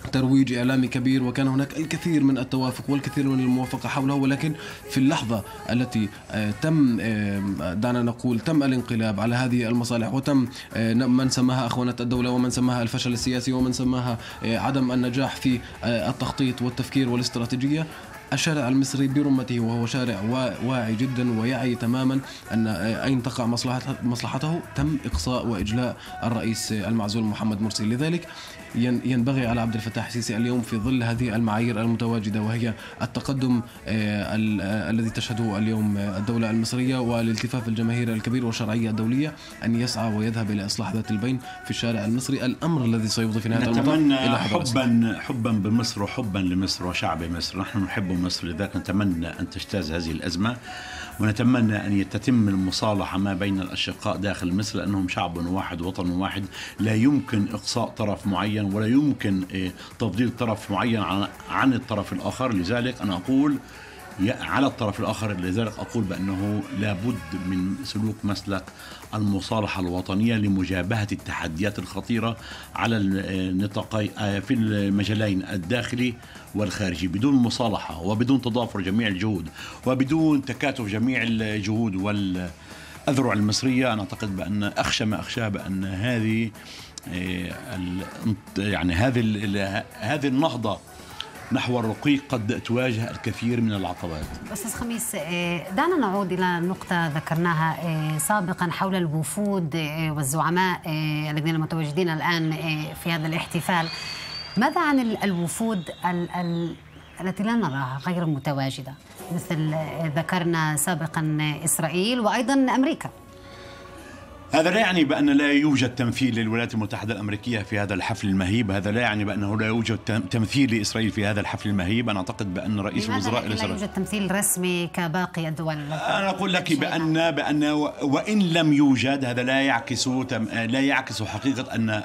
ترويج إعلامي كبير وكان هناك الكثير من التوافق والكثير من الموافقة حوله ولكن في اللحظة التي آه، تم آه، دعنا نقول تم الانقلاب على هذه المصالح وتم آه، من سماها أخوانة الدولة ومن سماها الفشل السياسي ومن سماها عدم النجاح في التخطيط والتفكير والاستراتيجية. الشارع المصري برمته وهو شارع واعي جدا ويعي تماما أن أين تقع مصلحته تم إقصاء وإجلاء الرئيس المعزول محمد مرسي. لذلك ينبغي على عبد الفتاح السيسي اليوم في ظل هذه المعايير المتواجدة وهي التقدم الذي تشهده اليوم الدولة المصرية والالتفاف الجماهيري الكبير والشرعية الدولية أن يسعى ويذهب إلى إصلاح ذات البين في الشارع المصري الأمر الذي سيفضي في نهاية المطاف إلى حبا حبا بمصر وحبا لمصر وشعب مصر. نحن نحب مصر لذلك نتمنى أن تجتاز هذه الأزمة. ونتمنى أن تتم المصالحة ما بين الأشقاء داخل مصر لأنهم شعب واحد وطن واحد. لا يمكن إقصاء طرف معين ولا يمكن إيه، تفضيل طرف معين عن الطرف الآخر. لذلك أنا أقول على الطرف الآخر لذلك أقول بأنه لابد من سلوك مسلك المصالحة الوطنية لمجابهة التحديات الخطيرة على النطاقين آه، في المجالين الداخلي والخارجي. بدون مصالحة وبدون تضافر جميع الجهود وبدون تكاتف جميع الجهود والأذرع المصرية أنا أعتقد بأن أخشى ما أخشاه بأن هذه آه، يعني هذه هذه النهضة نحو الرقي قد تواجه الكثير من العقبات. أستاذ خميس آه، دعنا نعود إلى نقطة ذكرناها آه، سابقا حول الوفود آه، والزعماء الذين متواجدين الآن في هذا الاحتفال. ماذا عن الوفود التي لا نراها غير متواجدة مثل ذكرنا سابقا إسرائيل وأيضا أمريكا؟ هذا لا يعني بأن لا يوجد تمثيل للولايات المتحدة الأمريكية في هذا الحفل المهيب. هذا لا يعني بأنه لا يوجد تمثيل لإسرائيل في هذا الحفل المهيب. أنا أعتقد بأن رئيس الوزراء لا يوجد تمثيل رسمي كباقي الدول؟ أنا أقول لك بأن بأن وإن لم يوجد هذا لا يعكس لا يعكس حقيقة أن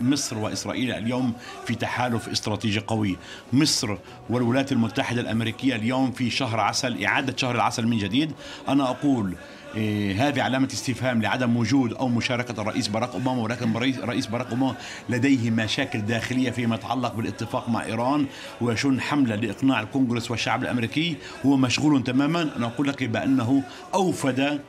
مصر وإسرائيل اليوم في تحالف استراتيجي قوي. مصر والولايات المتحدة الأمريكية اليوم في شهر عسل إعادة شهر العسل من جديد. أنا أقول هذه علامة استفهام لعدم وجود أو مشاركة الرئيس باراك أوباما ولكن رئيس باراك أوباما لديه مشاكل داخلية فيما يتعلق بالاتفاق مع إيران ويشن حملة لإقناع الكونغرس والشعب الأمريكي. هو مشغول تماما. أنا أقول لك بأنه أوفد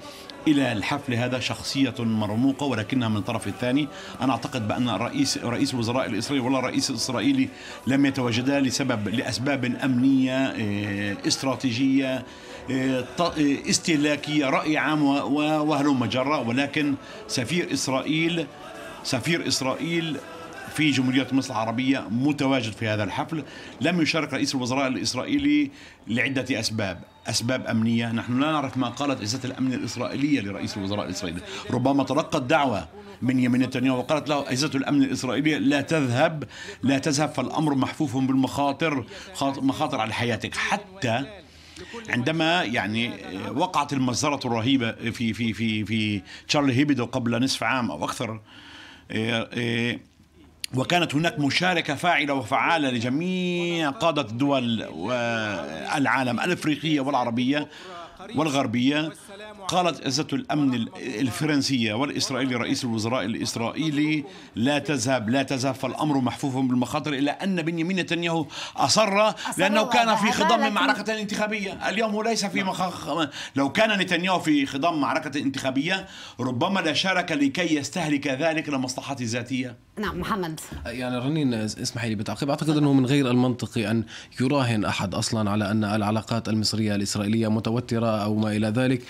إلى الحفل هذا شخصية مرموقة ولكنها من الطرف الثاني. أنا أعتقد بأن الرئيس رئيس الوزراء الإسرائيلي ولا الرئيس الإسرائيلي لم يتواجدا لسبب لأسباب أمنية إيه، استراتيجية إيه، إيه، استهلاكية رأي عام وهلم جرة ولكن سفير اسرائيل سفير إسرائيل في جمهورية مصر العربية متواجد في هذا الحفل. لم يشارك رئيس الوزراء الإسرائيلي لعدة أسباب. أسباب أمنية. نحن لا نعرف ما قالت أجهزة الأمن الإسرائيلية لرئيس الوزراء الإسرائيلي. ربما تلقت دعوة من يمين نتنياهو وقالت له أجهزة الأمن الإسرائيلية لا تذهب لا تذهب فالأمر محفوف بالمخاطر مخاطر على حياتك. حتى عندما يعني وقعت المجزرة الرهيبة في في في في تشارلي هيبيدو قبل نصف عام أو أكثر إيه، إيه، وكانت هناك مشاركة فاعلة وفعالة لجميع قادة الدول والعالم الأفريقية والعربية والغربية. قالت أجهزة الأمن الفرنسية والإسرائيلي رئيس الوزراء الإسرائيلي لا تذهب لا تذهب فالأمر محفوف بالمخاطر إلا أن بنيامين نتنياهو أصر لأنه كان في خضم معركة انتخابية اليوم هو ليس في مخ... لو كان نتنياهو في خضم معركة انتخابية ربما لا شارك لكي يستهلك ذلك لمصلحته الذاتية نعم محمد. يعني رنين اسمحي لي بتعقيب أعتقد أنه من غير المنطقي أن يراهن أحد أصلا على أن العلاقات المصرية الإسرائيلية متوترة أو ما إلى ذلك.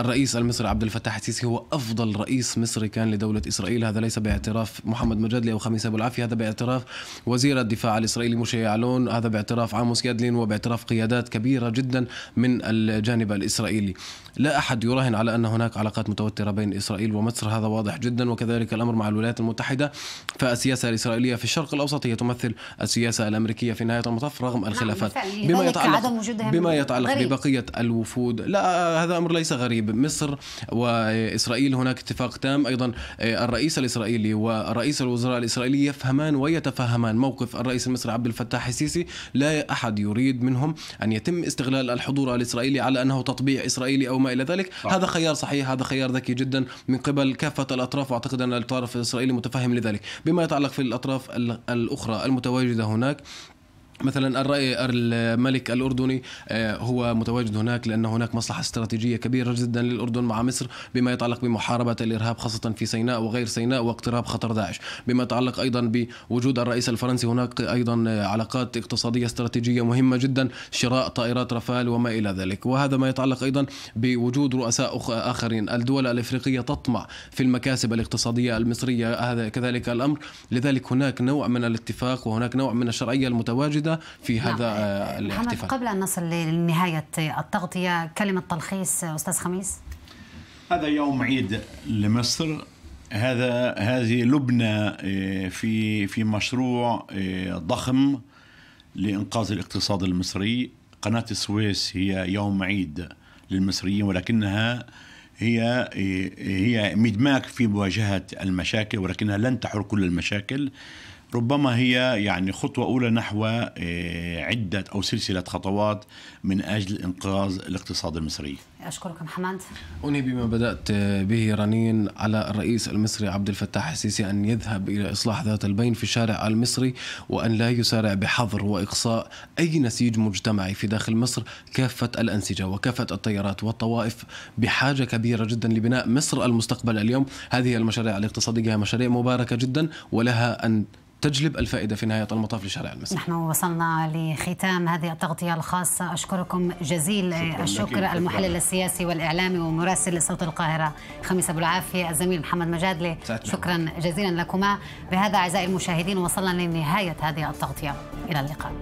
الرئيس المصري عبد الفتاح السيسي هو أفضل رئيس مصري كان لدولة إسرائيل. هذا ليس باعتراف محمد مجادلي أو خميس أبو العافية هذا باعتراف وزير الدفاع الإسرائيلي موشي يعلون. هذا باعتراف عاموس يادلين وباعتراف قيادات كبيرة جدا من الجانب الإسرائيلي. لا أحد يراهن على أن هناك علاقات متوترة بين إسرائيل ومصر. هذا واضح جدا وكذلك الأمر مع الولايات المتحدة. فالسياسة الإسرائيلية في الشرق الأوسط هي تمثل السياسة الأمريكية في نهاية المطاف رغم نعم، الخلافات. بما يتعلق بما يتعلق ببقية الوفود. لا هذا أمر ليس غريب. مصر وإسرائيل هناك اتفاق تام. أيضا الرئيس الإسرائيلي ورئيس الوزراء الإسرائيلي يفهمان ويتفهمان. موقف الرئيس المصري عبد الفتاح السيسي لا أحد يريد منهم أن يتم استغلال الحضور الإسرائيلي على أنه تطبيع إسرائيلي أو ما إلى ذلك صح. هذا خيار صحيح هذا خيار ذكي جدا من قبل كافة الأطراف وأعتقد أن الطرف الإسرائيلي متفهم لذلك بما يتعلق في الأطراف الأخرى المتواجدة هناك مثلا الرأي الملك الأردني آه، هو متواجد هناك لأن هناك مصلحة استراتيجية كبيرة جدا للأردن مع مصر بما يتعلق بمحاربة الإرهاب خاصة في سيناء وغير سيناء واقتراب خطر داعش. بما يتعلق أيضا بوجود الرئيس الفرنسي هناك أيضا آه، علاقات اقتصادية استراتيجية مهمة جدا شراء طائرات رافال وما إلى ذلك. وهذا ما يتعلق أيضا بوجود رؤساء آخرين. الدول الإفريقية تطمع في المكاسب الاقتصادية المصرية هذا كذلك الأمر. لذلك هناك نوع من الاتفاق وهناك نوع من الشرعية المتواجدة. في نعم. هذا محمد الاحتفال. قبل أن نصل لنهاية التغطية كلمة تلخيص أستاذ خميس. هذا يوم عيد لمصر. هذا هذه لبنى آه، في في مشروع آه، ضخم لإنقاذ الاقتصاد المصري. قناة السويس هي يوم عيد للمصريين ولكنها هي هي مدماج في مواجهة المشاكل ولكنها لن تحل كل المشاكل. ربما هي يعني خطوة أولى نحو آه، عدة أو سلسلة خطوات من أجل إنقاذ الاقتصاد المصري. أشكرك محمد أنهي بما بدأت به رنين على الرئيس المصري عبد الفتاح السيسي أن يذهب إلى إصلاح ذات البين في الشارع المصري وأن لا يسارع بحظر وإقصاء أي نسيج مجتمعي في داخل مصر كافة الأنسجة وكافة التيارات والطوائف بحاجة كبيرة جدا لبناء مصر المستقبل اليوم. هذه المشاريع الاقتصادية مشاريع مباركة جدا ولها أن تجلب الفائدة في نهاية المطاف لشارع المصري نحن وصلنا لختام هذه التغطية الخاصة. أشكركم جزيل الشكر المحلل السياسي والإعلامي ومراسل صوت القاهرة خميس أبو العافية الزميل محمد مجادلي. شكرا جزيلا لكما. بهذا أعزائي المشاهدين وصلنا لنهاية هذه التغطية. إلى اللقاء.